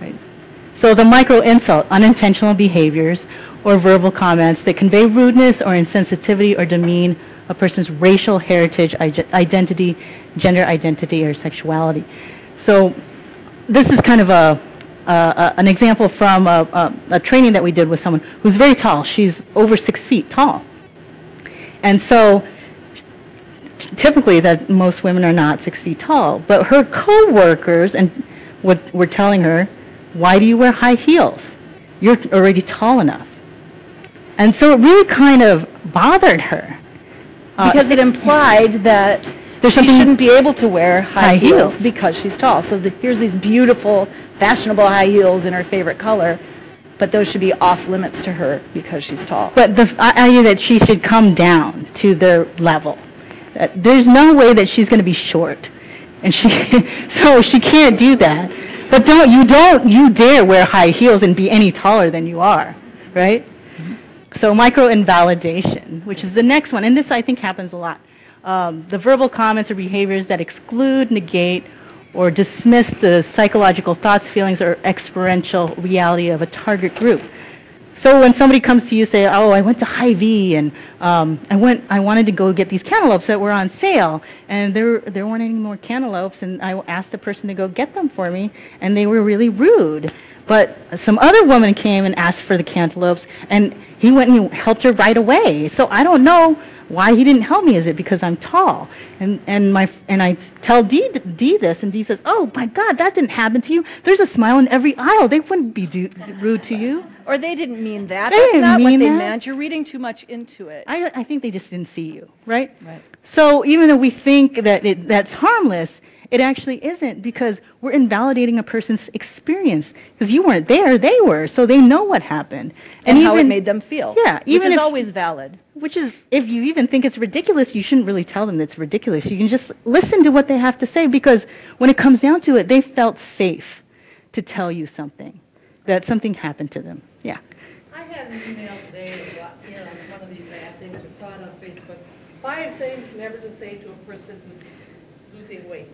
Right? So the micro insult, unintentional behaviors or verbal comments that convey rudeness or insensitivity or demean a person's racial heritage, identity, gender identity, or sexuality. So this is kind of a, a an example from a, a, a training that we did with someone who's very tall. She's over six feet tall. And so typically that most women are not six feet tall, but her co-workers and what were telling her, why do you wear high heels? You're already tall enough. And so it really kind of bothered her. Uh, Because it implied that There's she shouldn't be able to wear high High heels heels. because she's tall. So the- here's these beautiful, fashionable high heels in her favorite color, but those should be off limits to her because she's tall. But the I- idea that she should come down to their level. That There's no way that she's going to be short. And she, so she can't do that. But don't, you don't, you dare wear high heels and be any taller than you are, right? So micro-invalidation, which is the next one, and this I think happens a lot. Um, the verbal comments or behaviors that exclude, negate, or dismiss the psychological thoughts, feelings, or experiential reality of a target group. So when somebody comes to you say, "Oh, I went to Hy-Vee and um, I went, I wanted to go get these cantaloupes that were on sale, and there there weren't any more cantaloupes, and I asked the person to go get them for me, and they were really rude." But some other woman came and asked for the cantaloupes, and he went and helped her right away. So I don't know why he didn't help me. Is it because I'm tall? And and my and I tell Dee, Dee this, and Dee says, "Oh my God, that didn't happen to you. There's a smile in every aisle. They wouldn't be do, rude to you." Or they didn't mean that. They That's didn't not what mean they that. meant. You're reading too much into it. I, I think they just didn't see you, right? Right. So even though we think that it, that's harmless, it actually isn't because we're invalidating a person's experience because you weren't there, they were, so they know what happened. and how it made them feel. Yeah, even which is if- always valid. Which is, if you even think it's ridiculous, you shouldn't really tell them it's ridiculous. You can just listen to what they have to say because when it comes down to it, they felt safe to tell you something, that something happened to them. Yeah. I had an email today about, you know, one of these bad things I saw it on Facebook. Five things never to say to a person who's losing weight.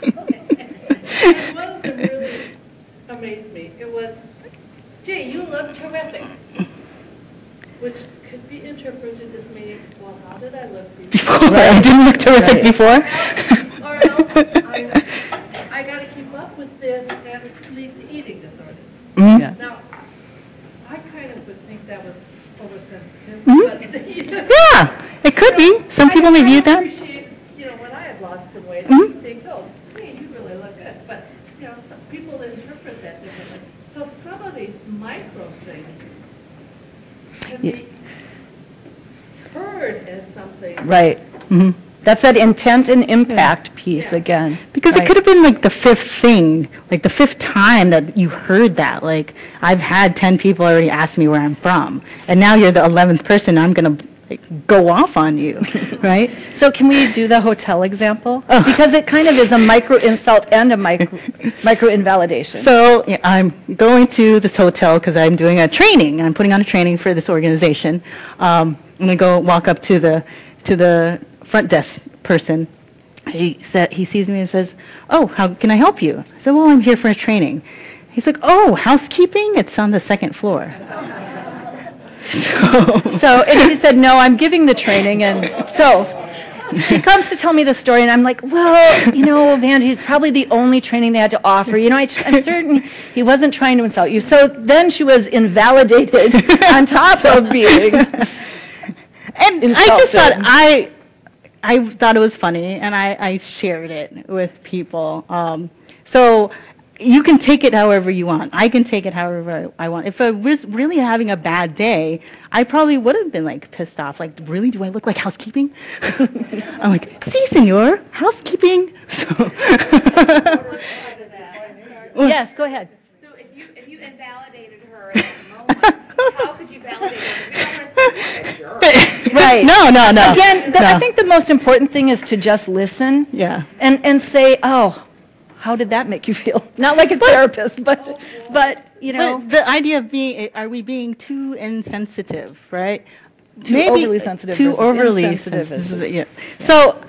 And one of them really amazed me. It was, gee, you look terrific. Which could be interpreted as meaning, well, how did I look before? I didn't look terrific before. Or else, I, I gotta keep up with this and it leads to eating disorders. Mhm. Yeah. Now, I kind of would think that was oversensitive, but, you know. Yeah, it could be. Some I- people may view that. appreciate, you know, when I had weight, I Mhm. would think, oh, hey, you really look good, but, you know, people interpret that differently. So some of these micro things can Yeah. be heard as something. Right. Mhm. That's that intent and impact piece again. Because Right. it could have been like the fifth thing, like the fifth time that you heard that. Like, I've had 10 people already ask me where I'm from, and now you're the 11th person, I'm going to go off on you, right? So can we do the hotel example? Oh. Because it kind of is a micro insult and a micro, micro invalidation. So yeah, I'm going to this hotel because I'm doing a training. I'm putting on a training for this organization. Um, I'm going to go walk up to the to the front desk person. He said he sees me and says, "Oh, how can I help you?" I said, "Well, I'm here for a training." He's like, "Oh, housekeeping? It's on the second floor." so, and he said, no, I'm giving the training, and so she comes to tell me the story, and I'm like, well, you know, Vandy, he's probably the only training they had to offer. You know, I, I'm certain he wasn't trying to insult you. So then she was invalidated on top of being. and I just thought I, I thought it was funny, and I, I shared it with people. Um, so you can take it however you want. I can take it however I want. If I was really having a bad day, I probably would have been like pissed off. Like, really, do I look like housekeeping? I'm like, see, senor, housekeeping. So, Yes, go ahead. So if you, if you invalidated her her at the moment, how could you validate it? We don't want to say, "What a jerk." Right. No, no, no. Again, the- I think the most important thing is to just listen. Yeah. And, and say, oh, how did that make you feel? Not like a therapist, but, but, you know, But the idea of being, are we being too insensitive, right? Too Maybe overly sensitive Too overly insensitive sensitive, versus- yeah. So,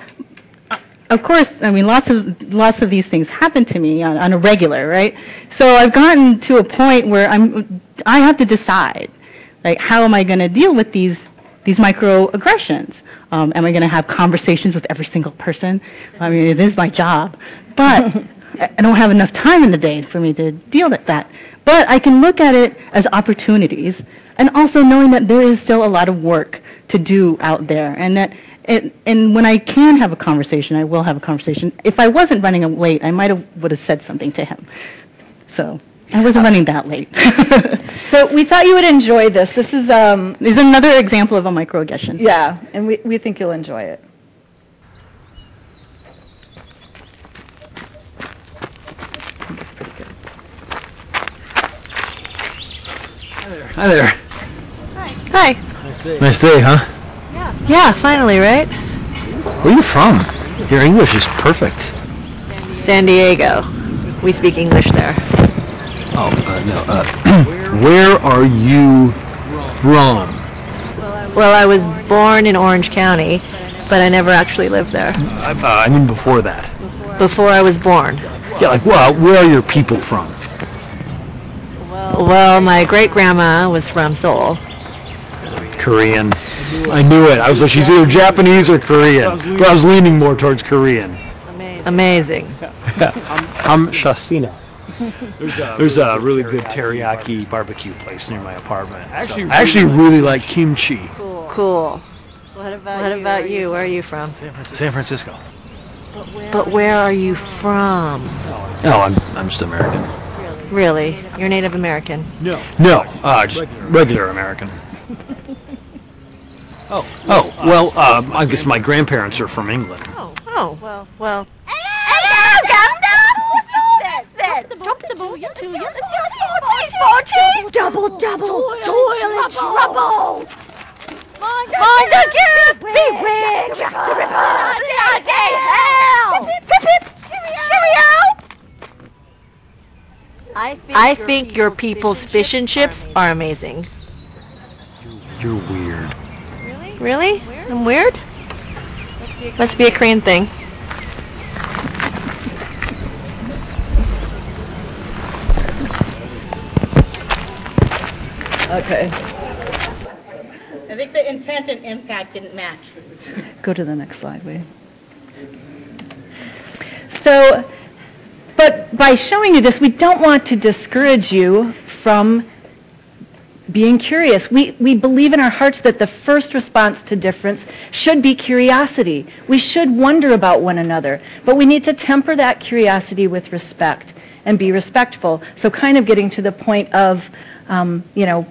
uh, of course, I mean, lots of, lots of these things happen to me on, on a regular, right? So I've gotten to a point where I'm, I have to decide, like, how am I going to deal with these, these microaggressions? Um, am I going to have conversations with every single person? I mean, it is my job, but I don't have enough time in the day for me to deal with that. But I can look at it as opportunities, and also knowing that there is still a lot of work to do out there, and that it, and when I can have a conversation, I will have a conversation. If I wasn't running late, I might have would have said something to him. So I wasn't running that late. so we thought you would enjoy this. This is, um, This is another example of a microaggression. yeah, and we, we think you'll enjoy it. Hi there. Hi. Hi. Nice day, huh? Yeah. Yeah, finally, right? Where are you from? Your English is perfect. San Diego. We speak English there. Oh, uh, no. Uh, where are you from? Well, I was born in Orange County, but I never actually lived there. Uh, I mean, before that. Before I was born. Yeah, like, well, where are your people from? Well, my great grandma was from Seoul. Korean. I knew it. I was like, she's either Japanese or Korean. But I was leaning more towards Korean. Amazing. I'm Shasina. There's a really good teriyaki barbecue place near my apartment. Actually, I actually really like kimchi. Cool. What about, what about you? Where are you from? San Francisco. But where are you from? Oh, I'm, I'm just American. Really? You're Native American? No. No, uh, just regular American. oh. Oh, well, uh, I guess my grandparents are from England. Oh, oh, well, well. Double, double, toil and trouble. Mind the gap, bewitch, the ripple, day hell. Pip, pip, cheerio. I think your people's fish and chips are amazing. You're weird. Really? Really? Weird? I'm weird? Must be a Korean thing. Okay. I think the intent and impact didn't match. Go to the next slide, will you? So, but by showing you this, we don't want to discourage you from being curious. We, we believe in our hearts that the first response to difference should be curiosity. We should wonder about one another, but we need to temper that curiosity with respect and be respectful. So kind of getting to the point of, um, you know,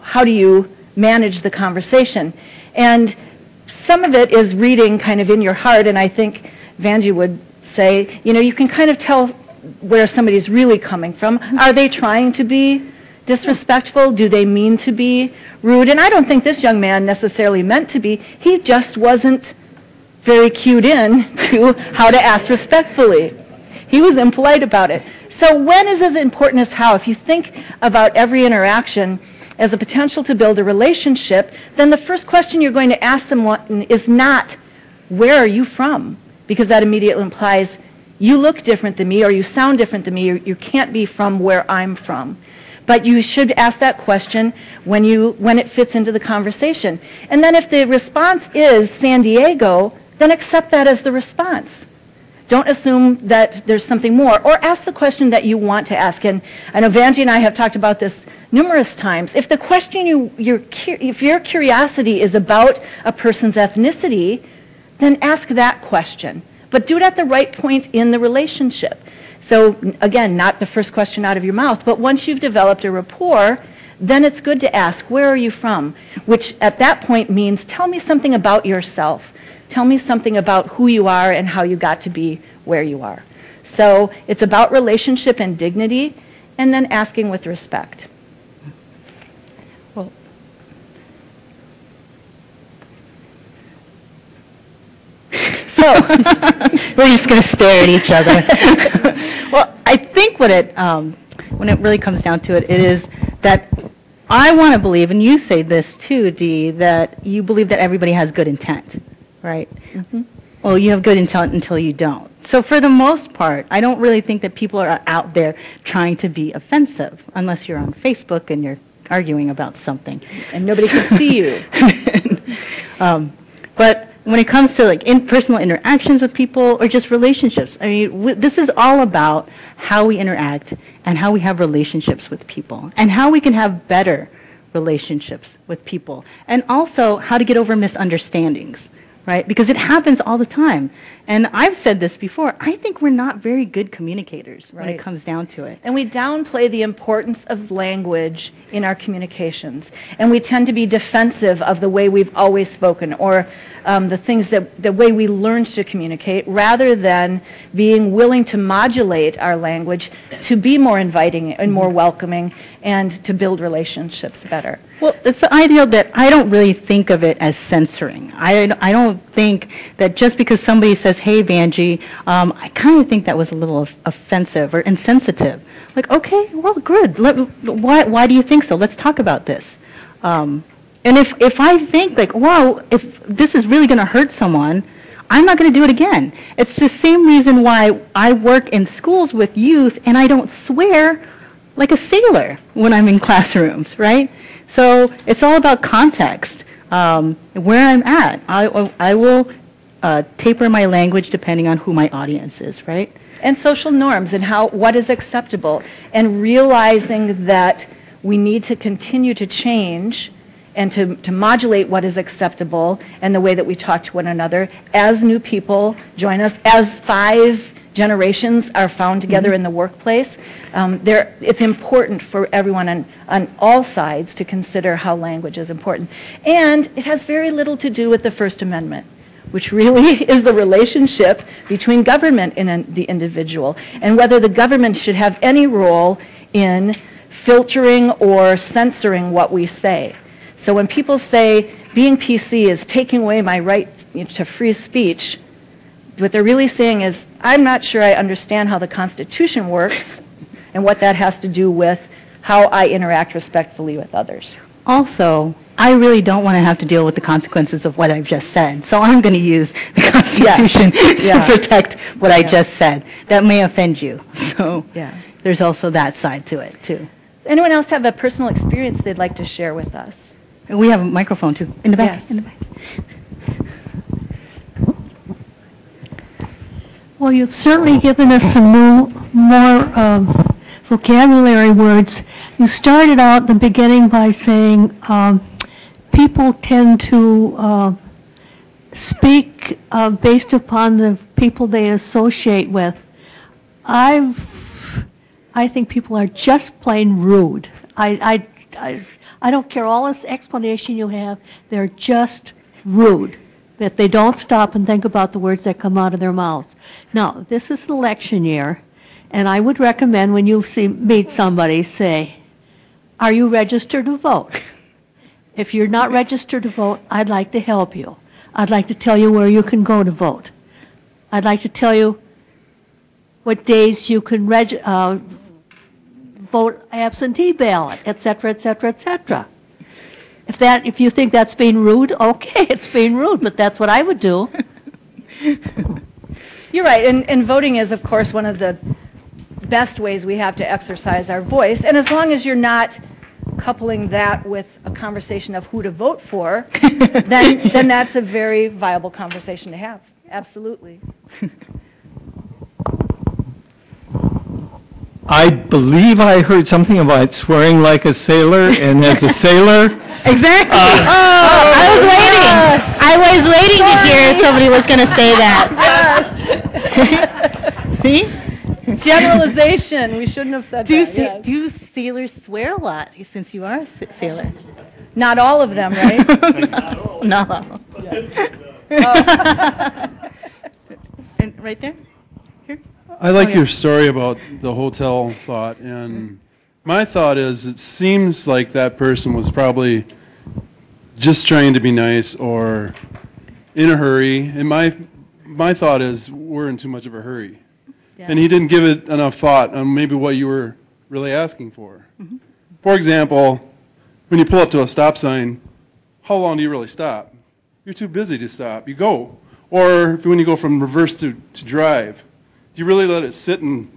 how do you manage the conversation? And some of it is reading kind of in your heart, and I think Vanjie would say, you know, you can kind of tell where somebody's really coming from. Mm-hmm. Are they trying to be disrespectful? Do they mean to be rude? And I don't think this young man necessarily meant to be. He just wasn't very cued in to how to ask respectfully. He was impolite about it. So when is as important as how? If you think about every interaction as a potential to build a relationship, then the first question you're going to ask someone is not, where are you from? Because that immediately implies you look different than me or you sound different than me or you can't be from where I'm from. But you should ask that question when, you, when it fits into the conversation. And then if the response is San Diego, then accept that as the response. Don't assume that there's something more. Or ask the question that you want to ask. And I know Vanjie and I have talked about this numerous times. If the question you, your, if your curiosity is about a person's ethnicity, then ask that question. But do it at the right point in the relationship. So again, not the first question out of your mouth, but once you've developed a rapport, then it's good to ask, where are you from? Which at that point means, tell me something about yourself. Tell me something about who you are and how you got to be where you are. So it's about relationship and dignity, and then asking with respect. We're just going to stare at each other. well, I think what it, um, when it really comes down to it, it is that I want to believe, and you say this too, Dee, that you believe that everybody has good intent, right? Well, you have good intent until you don't. So for the most part, I don't really think that people are out there trying to be offensive, unless you're on Facebook and you're arguing about something. And nobody can see you. Um, but when it comes to like in personal interactions with people or just relationships, I mean, w- this is all about how we interact and how we have relationships with people and how we can have better relationships with people and also how to get over misunderstandings, right? Because it happens all the time. And I've said this before, I think we're not very good communicators when it comes down to it. And we downplay the importance of language in our communications. And we tend to be defensive of the way we've always spoken or um, the things that, the way we learned to communicate rather than being willing to modulate our language to be more inviting and more welcoming and to build relationships better. Well, it's the idea that I don't really think of it as censoring. I, I don't think that just because somebody says, hey, Vanjie, um, I kind of think that was a little offensive or insensitive. Like, okay, well, good. Let, why, why do you think so? Let's talk about this. Um, and if, if I think, like, wow, if this is really going to hurt someone, I'm not going to do it again. It's the same reason why I work in schools with youth and I don't swear like a sailor when I'm in classrooms, right? So it's all about context, um, where I'm at. I, I will uh, taper my language depending on who my audience is, right? and social norms and how what is acceptable and realizing that we need to continue to change and to, to modulate what is acceptable and the way that we talk to one another. As new people join us as five generations are found together in the workplace um, there, it's important for everyone on, on all sides to consider how language is important. And it has very little to do with the first amendment which really is the relationship between government and the individual, and whether the government should have any role in filtering or censoring what we say. So when people say being PC is taking away my right to free speech, what they're really saying is, I'm not sure I understand how the Constitution works and what that has to do with how I interact respectfully with others. Also, I really don't want to have to deal with the consequences of what I've just said. So I'm going to use the Constitution Yeah. to protect what I just said. That may offend you. So Yeah. there's also that side to it, too. Anyone else have a personal experience they'd like to share with us? And we have a microphone, too, in the back. Yes. In the back. Well, you've certainly given us some new, more um, vocabulary words. You started out in the beginning by saying um, people tend to uh, speak uh, based upon the people they associate with. I've, I think people are just plain rude. I, I, I, I don't care all this explanation you have. They're just rude. That they don't stop and think about the words that come out of their mouths. Now, this is an election year, and I would recommend when you see, meet somebody, say, are you registered to vote? If you're not registered to vote, I'd like to help you. I'd like to tell you where you can go to vote. I'd like to tell you what days you can reg, uh, vote absentee ballot, et cetera, et cetera, et cetera. If that, if you think that's being rude, okay, it's being rude, but that's what I would do. You're right, and, and voting is, of course, one of the best ways we have to exercise our voice. And as long as you're not coupling that with a conversation of who to vote for, then, then that's a very viable conversation to have. Absolutely. I believe I heard something about swearing like a sailor, and as a sailor, Exactly. Uh, oh, I was waiting. I was waiting to hear somebody was going to say that. See? Generalization, we shouldn't have said Do, that, sa- yes. do sailors swear a lot since you are a sailor? Not all of them, right? Not all. No. Oh. And right there? I like Oh, yeah. your story about the hotel thought, and my thought is, it seems like that person was probably just trying to be nice or in a hurry. And my my thought is, we're in too much of a hurry. And he didn't give it enough thought on maybe what you were really asking for. Mm-hmm. For example, when you pull up to a stop sign, how long do you really stop? You're too busy to stop. You go. Or if- when you go from reverse to, to drive, do you really let it sit and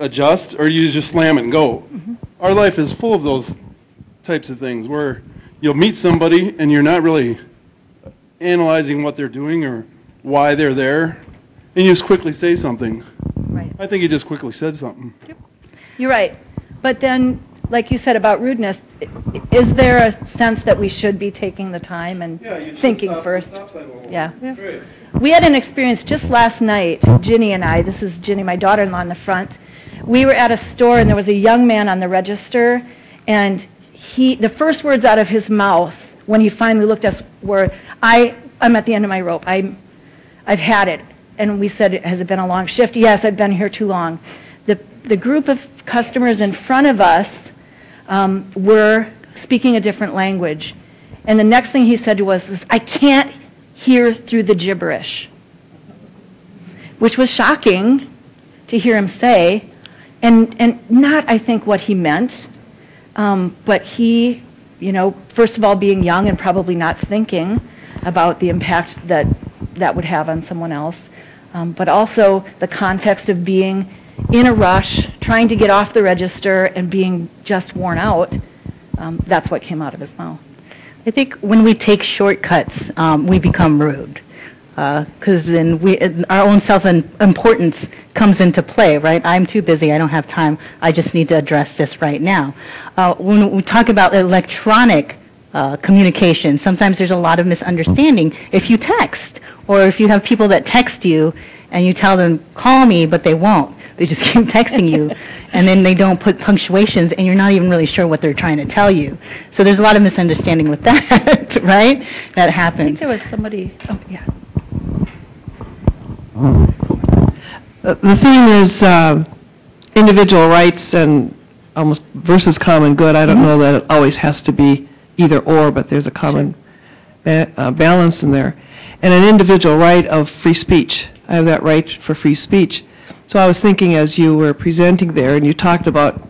adjust, or you just slam it and go? Mm-hmm. Our life is full of those types of things where you'll meet somebody and you're not really analyzing what they're doing or why they're there, and you just quickly say something. Right. I think you just quickly said something. You're right. But then, like you said about rudeness, i- i- is there a sense that we should be taking the time and thinking first? Yeah. We had an experience just last night, Ginny and I, this is Ginny, my daughter-in-law in the front. We were at a store and there was a young man on the register and he, the first words out of his mouth when he finally looked at us were, I, I'm at the end of my rope. I'm, I've had it. And we said, has it been a long shift? Yes, I've been here too long. The, the group of customers in front of us um, were speaking a different language. And the next thing he said to us was, I can't hear through the gibberish, which was shocking to hear him say, and, and not, I think, what he meant. Um, but he, you know, first of all, being young and probably not thinking about the impact that that would have on someone else, um, but also the context of being in a rush, trying to get off the register and being just worn out. Um, that's what came out of his mouth. I think when we take shortcuts, um, we become rude. Because then we, our own self-importance comes into play, right? I'm too busy, I don't have time, I just need to address this right now. Uh, when we talk about electronic uh, communication, sometimes there's a lot of misunderstanding. If you text, or if you have people that text you and you tell them, call me, but they won't, they just keep texting you, and then they don't put punctuations, and you're not even really sure what they're trying to tell you. So there's a lot of misunderstanding with that, right? That happens. I think there was somebody, oh, yeah. Uh, The theme is uh, individual rights and almost versus common good. I don't know that it always has to be either or, but there's a common ba- uh, balance in there. And an individual right of free speech. I have that right for free speech. So I was thinking as you were presenting there, and you talked about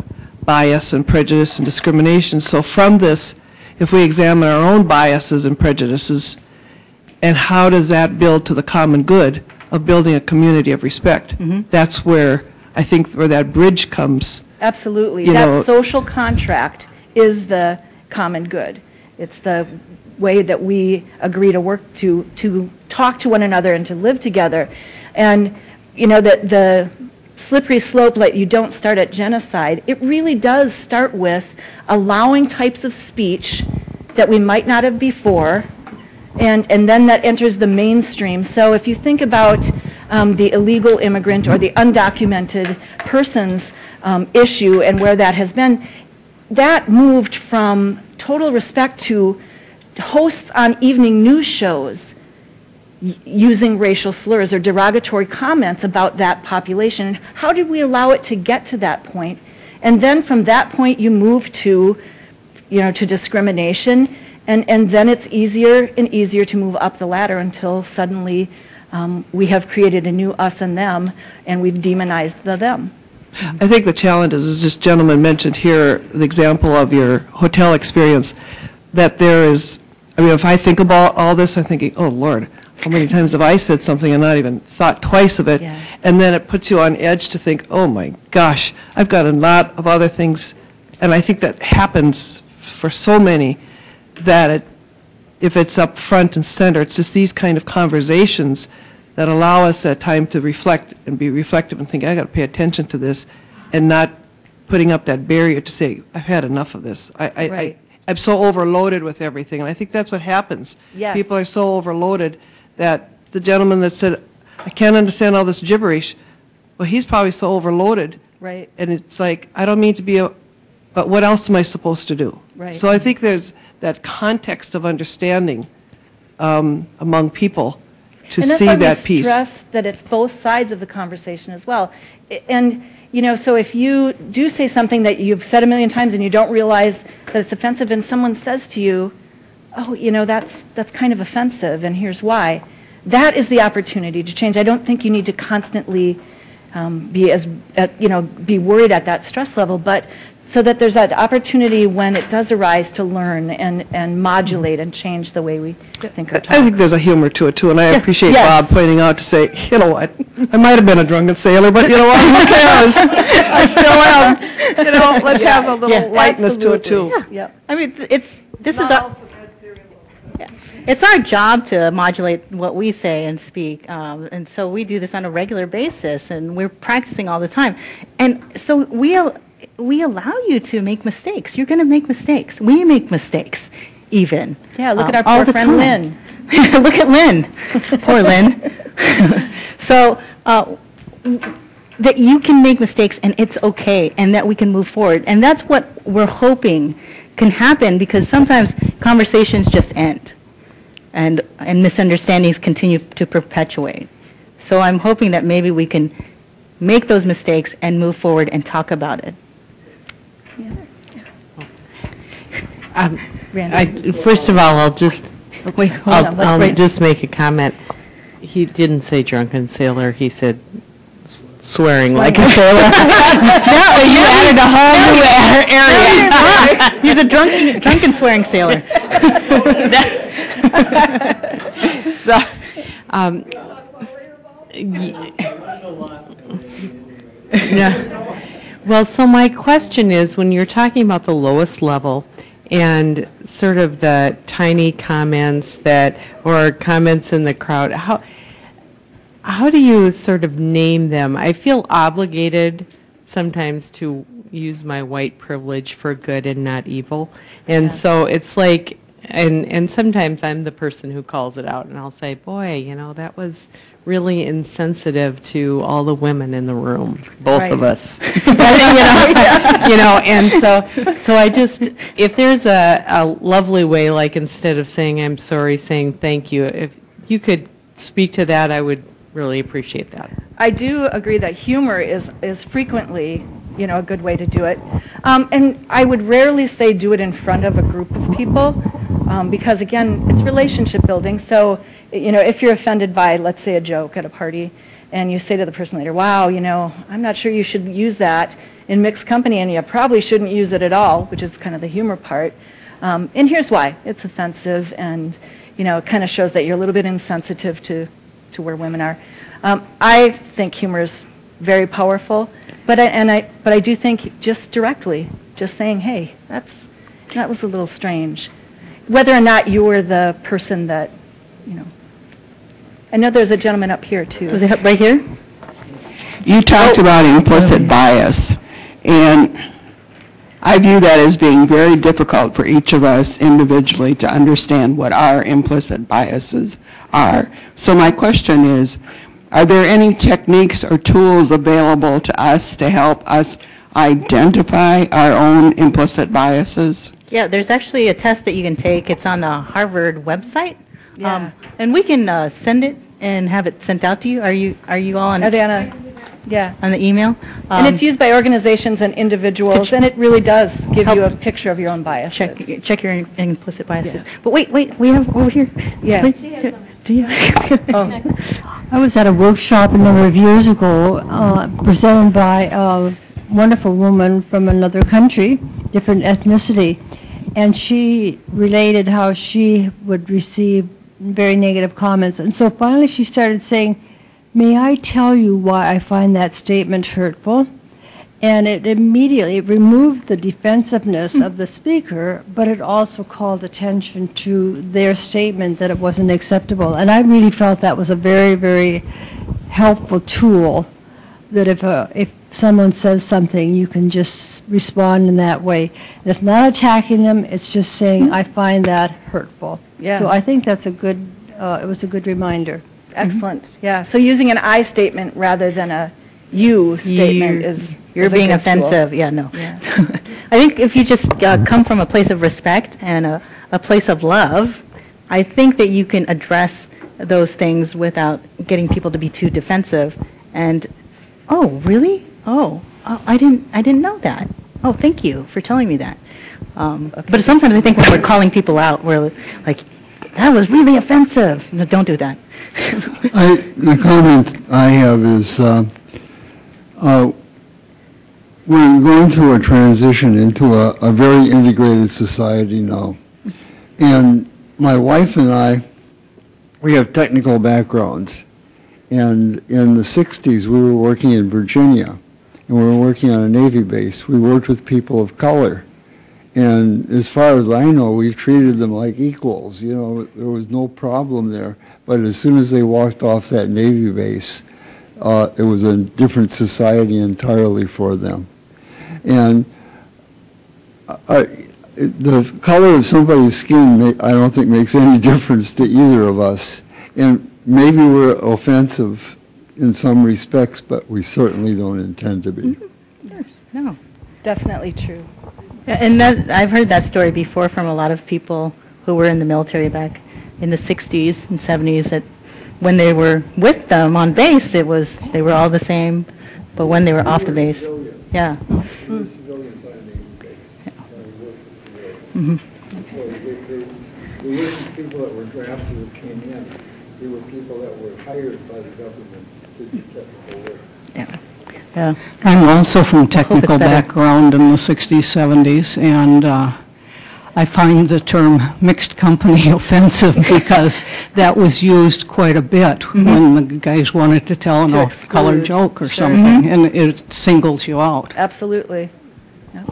bias and prejudice and discrimination. So from this, if we examine our own biases and prejudices, and how does that build to the common good of building a community of respect? Mm-hmm. That's where, I think, where that bridge comes. Absolutely. You know- That social contract is the common good. It's the way that we agree to work to, to talk to one another and to live together. And, you know, the, the slippery slope that you don't start at genocide, it really does start with allowing types of speech that we might not have before, and, and then that enters the mainstream. So if you think about um, the illegal immigrant or the undocumented persons um, issue and where that has been, that moved from total respect to hosts on evening news shows using racial slurs or derogatory comments about that population. How did we allow it to get to that point? And then from that point, you move to, you know, to discrimination, and, and then it's easier and easier to move up the ladder until suddenly um, we have created a new us and them, and we've demonized the them. I think the challenge is, as this gentleman mentioned here, the example of your hotel experience, that there is, I mean, if I think about all this, I'm thinking, oh, Lord, how many times have I said something and not even thought twice of it? Yeah. And then it puts you on edge to think, oh, my gosh, I've got a lot of other things. And I think that happens for so many that it, if it's up front and center, it's just these kind of conversations that allow us that time to reflect and be reflective and think, I got to pay attention to this, and not putting up that barrier to say, I've had enough of this. I, I, I, Right. I'm so overloaded with everything, and I think that's what happens. Yes. People are so overloaded that the gentleman that said, I can't understand all this gibberish, well, he's probably so overloaded, Right. and it's like, I don't mean to be a, but what else am I supposed to do? Right. So I think there's that context of understanding um, among people to and that's see we that piece. stress that it's both sides of the conversation as well. And, you know, so if you do say something that you've said a million times and you don't realize that it's offensive and someone says to you, oh, you know, that's, that's kind of offensive and here's why, that is the opportunity to change. I don't think you need to constantly um, be as, at, you know, be worried at that stress level, but so that there's that opportunity when it does arise to learn and, and modulate and change the way we think or I think there's a humor to it too, and I appreciate yes. Bob pointing out to say, you know what, I might have been a drunken sailor, but you know what, who cares? I still am. You know, let's have a Yeah, little lightness to it too. Absolutely. Yep. I mean, it's, this is a Yeah. It's our job to modulate what we say and speak, um, and so we do this on a regular basis, and we're practicing all the time. And so we, al- we allow you to make mistakes. You're going to make mistakes. We make mistakes, even. Yeah, look um, at our poor friend time. Lynn. Look at Lynn. Poor Lynn. so, uh, that you can make mistakes and it's okay and that we can move forward. And that's what we're hoping can happen because sometimes conversations just end and, and misunderstandings continue to perpetuate. So I'm hoping that maybe we can make those mistakes and move forward and talk about it. Um, I, first of all, I'll just, Wait, hold I'll, on, I'll just make a comment. He didn't say drunken sailor, he said s- swearing like a sailor. No, you added a whole new a- area. He's a drunken, drunken swearing sailor. So, um, yeah. Well, so my question is, when you're talking about the lowest level and sort of the tiny comments that, or comments in the crowd, how, how do you sort of name them? I feel obligated sometimes to use my white privilege for good and not evil. And so it's like, and, and sometimes I'm the person who calls it out and I'll say, boy, you know, that was really insensitive to all the women in the room, both of Right. us. you know, you know, and so, so I just, if there's a, a lovely way, like instead of saying I'm sorry, saying thank you, if you could speak to that, I would really appreciate that. I do agree that humor is, is frequently, you know, a good way to do it. Um, and I would rarely say do it in front of a group of people, um, because again, it's relationship building. So, you know, if you're offended by, let's say, a joke at a party, and you say to the person later, wow, you know, I'm not sure you should use that in mixed company, and you probably shouldn't use it at all, which is kind of the humor part. Um, and here's why. It's offensive, and, you know, it kind of shows that you're a little bit insensitive to, to where women are. Um, I think humor is very powerful, but I, and I, but I do think just directly, just saying, hey, that's, that was a little strange. Whether or not you were the person that, you know, I know there's a gentleman up here, too. Was it right here? You talked about implicit bias, and I view that as being very difficult for each of us individually to understand what our implicit biases are. So my question is, are there any techniques or tools available to us to help us identify our own implicit biases? Yeah, there's actually a test that you can take. It's on the Harvard website. Yeah. Um, And we can uh, send it and have it sent out to you. Are you, are you all on, Are they on a, yeah. on the email? And Um, it's used by organizations and individuals, and it really does give you a picture of your own biases. Check, check your implicit biases. But wait, wait, we have over here. Yeah. Wait, Do you? Oh. I was at a workshop a number of years ago, uh, presented by a wonderful woman from another country, different ethnicity, and she related how she would receive very negative comments. And so finally she started saying, may I tell you why I find that statement hurtful? And it immediately removed the defensiveness of the speaker, but it also called attention to their statement that it wasn't acceptable. And I really felt that was a very, very helpful tool, that if, uh, if someone says something, you can just respond in that way. And it's not attacking them, it's just saying, I find that hurtful. Yes. So I think that's a good, uh, it was a good reminder. Excellent, yeah. So using an I statement rather than a you statement You- is You're is being good offensive, yeah, no. I think if you just uh, come from a place of respect and a, a place of love, I think that you can address those things without getting people to be too defensive. And, oh, really? Oh, oh I didn't, I didn't know that. Oh, thank you for telling me that. Um, But sometimes I think when we're calling people out, we're like, that was really offensive. No, don't do that. I, the comment I have is, uh, uh, we're going through a transition into a, a very integrated society now. And my wife and I, we have technical backgrounds. And in the 60s, we were working in Virginia, and we were working on a Navy base. We worked with people of color. And as far as I know, we've treated them like equals. You know, there was no problem there. But as soon as they walked off that Navy base, uh, it was a different society entirely for them. And uh, the color of somebody's skin, ma- I don't think makes any difference to either of us. And maybe we're offensive in some respects, but we certainly don't intend to be. No. Definitely true. And that, I've heard that story before from a lot of people who were in the military back in the 60s and 70s, that when they were with them on base, it was, they were all the same, but when they were off the base, yeah. Mhm. Well, they- they- people that were drafted that came in, they were people that were hired by the government to do technical work. Yeah. I'm also from technical background in the 60s, 70s, and uh, I find the term mixed company offensive because that was used quite a bit when the guys wanted to tell an To off-color joke or Sure. something, Mhm. and it singles you out. Absolutely. Yeah.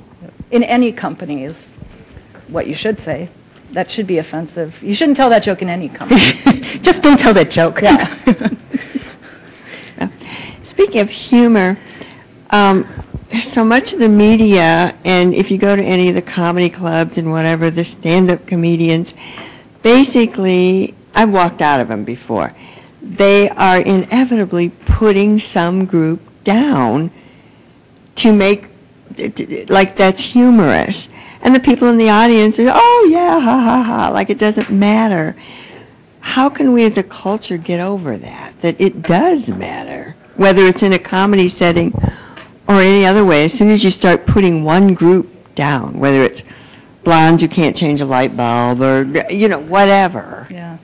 In any company is what you should say. That should be offensive. You shouldn't tell that joke in any company. Just don't tell that joke. Yeah. Speaking of humor, um, so much of the media, and if you go to any of the comedy clubs and whatever, the stand-up comedians, basically, I've walked out of them before. They are inevitably putting some group down to make, like that's humorous. And the people in the audience are, oh yeah, ha ha ha, like it doesn't matter. How can we as a culture get over that? That it does matter, whether it's in a comedy setting or any other way. As soon as you start putting one group down, whether it's blondes who can't change a light bulb or, you know, whatever. Yeah.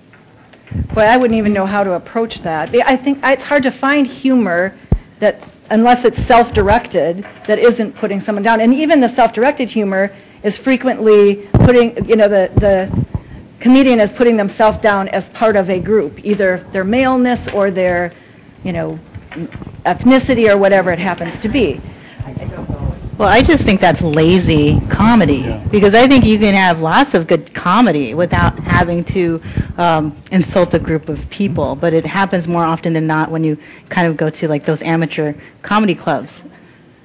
Boy, I wouldn't even know how to approach that. I think it's hard to find humor that's, unless it's self-directed, that isn't putting someone down. And even the self-directed humor is frequently putting, you know, the, the comedian is putting themselves down as part of a group, either their maleness or their, you know, ethnicity or whatever it happens to be. Well, I just think that's lazy comedy, because I think you can have lots of good comedy without having to um, insult a group of people, but it happens more often than not when you kind of go to like those amateur comedy clubs.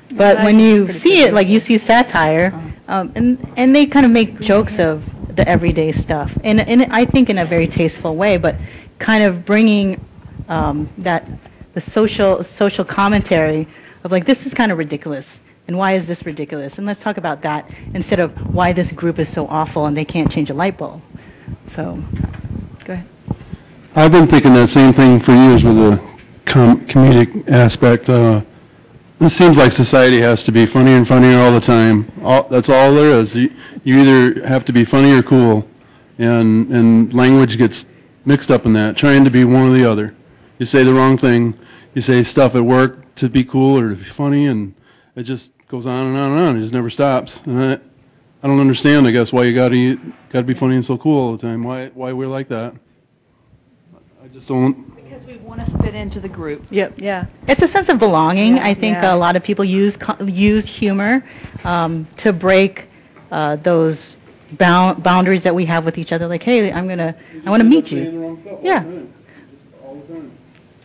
But Yeah, when you see it, like you see satire, um, and and they kind of make jokes of the everyday stuff, and and I think in a very tasteful way, but kind of bringing um, that the social social commentary of like this is kind of ridiculous, and why is this ridiculous, and let's talk about that instead of why this group is so awful and they can't change a light bulb. So, go ahead. I've been thinking that same thing for years with the com- comedic aspect. Uh, it seems like society has to be funnier and funnier all the time. All, that's all there is. You, you either have to be funny or cool, and and language gets mixed up in that, trying to be one or the other. You say the wrong thing. You say stuff at work to be cool or to be funny, and it just goes on and on and on. It just never stops. And I, I don't understand. I guess why you got to got to be funny and so cool all the time. Why why we're like that. I just don't. Because we want to fit into the group. Yep. Yeah. It's a sense of belonging. I think Yeah. a lot of people use use humor um, to break uh, those bound, boundaries that we have with each other. Like, hey, I'm gonna, I want to meet you. Yeah.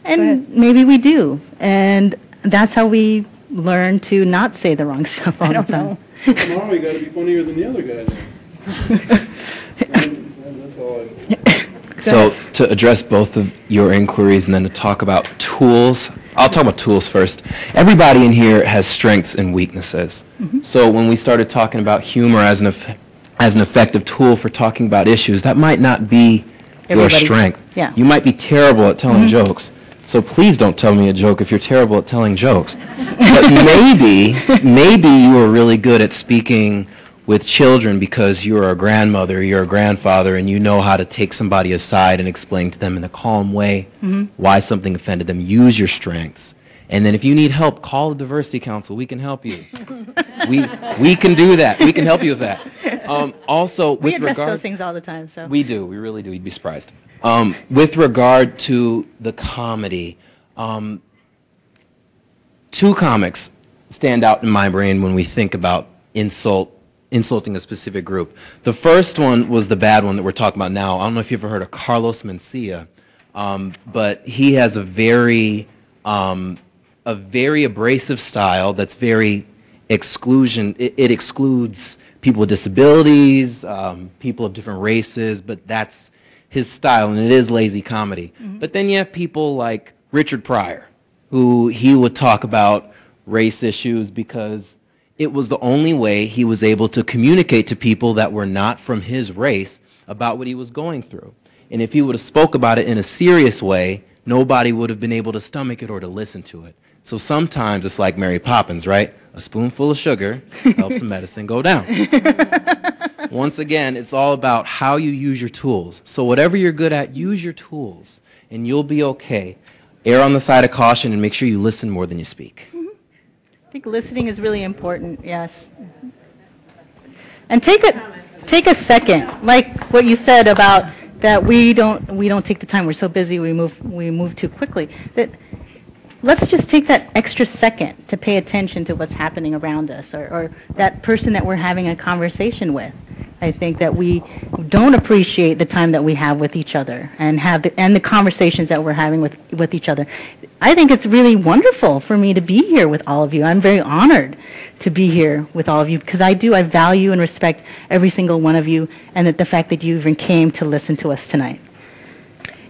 And maybe we do, and that's how we learn to not say the wrong stuff all the time. Tomorrow you got to be funnier than the other guy. then. That's. So to address both of your inquiries and then to talk about tools, I'll talk about tools first. Everybody in here has strengths and weaknesses. So when we started talking about humor as an eff- as an effective tool for talking about issues, that might not be your strength. yeah. You might be terrible at telling Mhm. jokes. So please don't tell me a joke if you're terrible at telling jokes. but maybe maybe you are really good at speaking with children because you're a grandmother, you're a grandfather, and you know how to take somebody aside and explain to them in a calm way Mhm. why something offended them. Use your strengths. And then if you need help, call the diversity council. We can help you. we we can do that. We can help you with that. Um, also, We with address regard those things all the time, so. we do. We really do. You'd be surprised. Um, with regard to the comedy, um, two comics stand out in my brain when we think about insult insulting a specific group. The first one was the bad one that we're talking about now. I don't know if you've ever heard of Carlos Mencia, um, but he has a very um, a very abrasive style that's very exclusion. It, it excludes people with disabilities, um, people of different races, but that's his style, and it is lazy comedy. Mm-hmm. But then you have people like Richard Pryor, who he would talk about race issues because it was the only way he was able to communicate to people that were not from his race about what he was going through. And if he would have spoke about it in a serious way, nobody would have been able to stomach it or to listen to it. So sometimes it's like Mary Poppins, right? A spoonful of sugar helps the medicine go down. Once again, it's all about how you use your tools. So whatever you're good at, use your tools, and you'll be okay. Err on the side of caution and make sure you listen more than you speak. I think listening is really important, yes. And take a, take a second, like what you said about that we don't, we don't take the time, we're so busy, we move, we move too quickly. That, let's just take that extra second to pay attention to what's happening around us, or, or that person that we're having a conversation with. I think that we don't appreciate the time that we have with each other and have the, and the conversations that we're having with, with each other. I think it's really wonderful for me to be here with all of you. I'm very honored to be here with all of you because I do, I value and respect every single one of you and that the fact that you even came to listen to us tonight.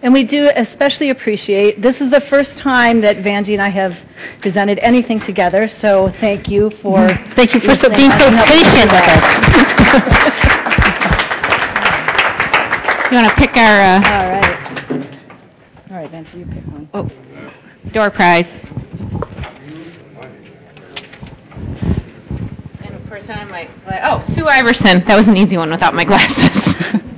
And we do especially appreciate, this is the first time that Vanjie and I have presented anything together, so thank you for... Thank you for so- being so patient with us. You want to pick our uh, All right. All right, Vanjie, you pick one. oh, door prize? And of course, I'm like, like, oh, Sue Iverson. That was an easy one without my glasses.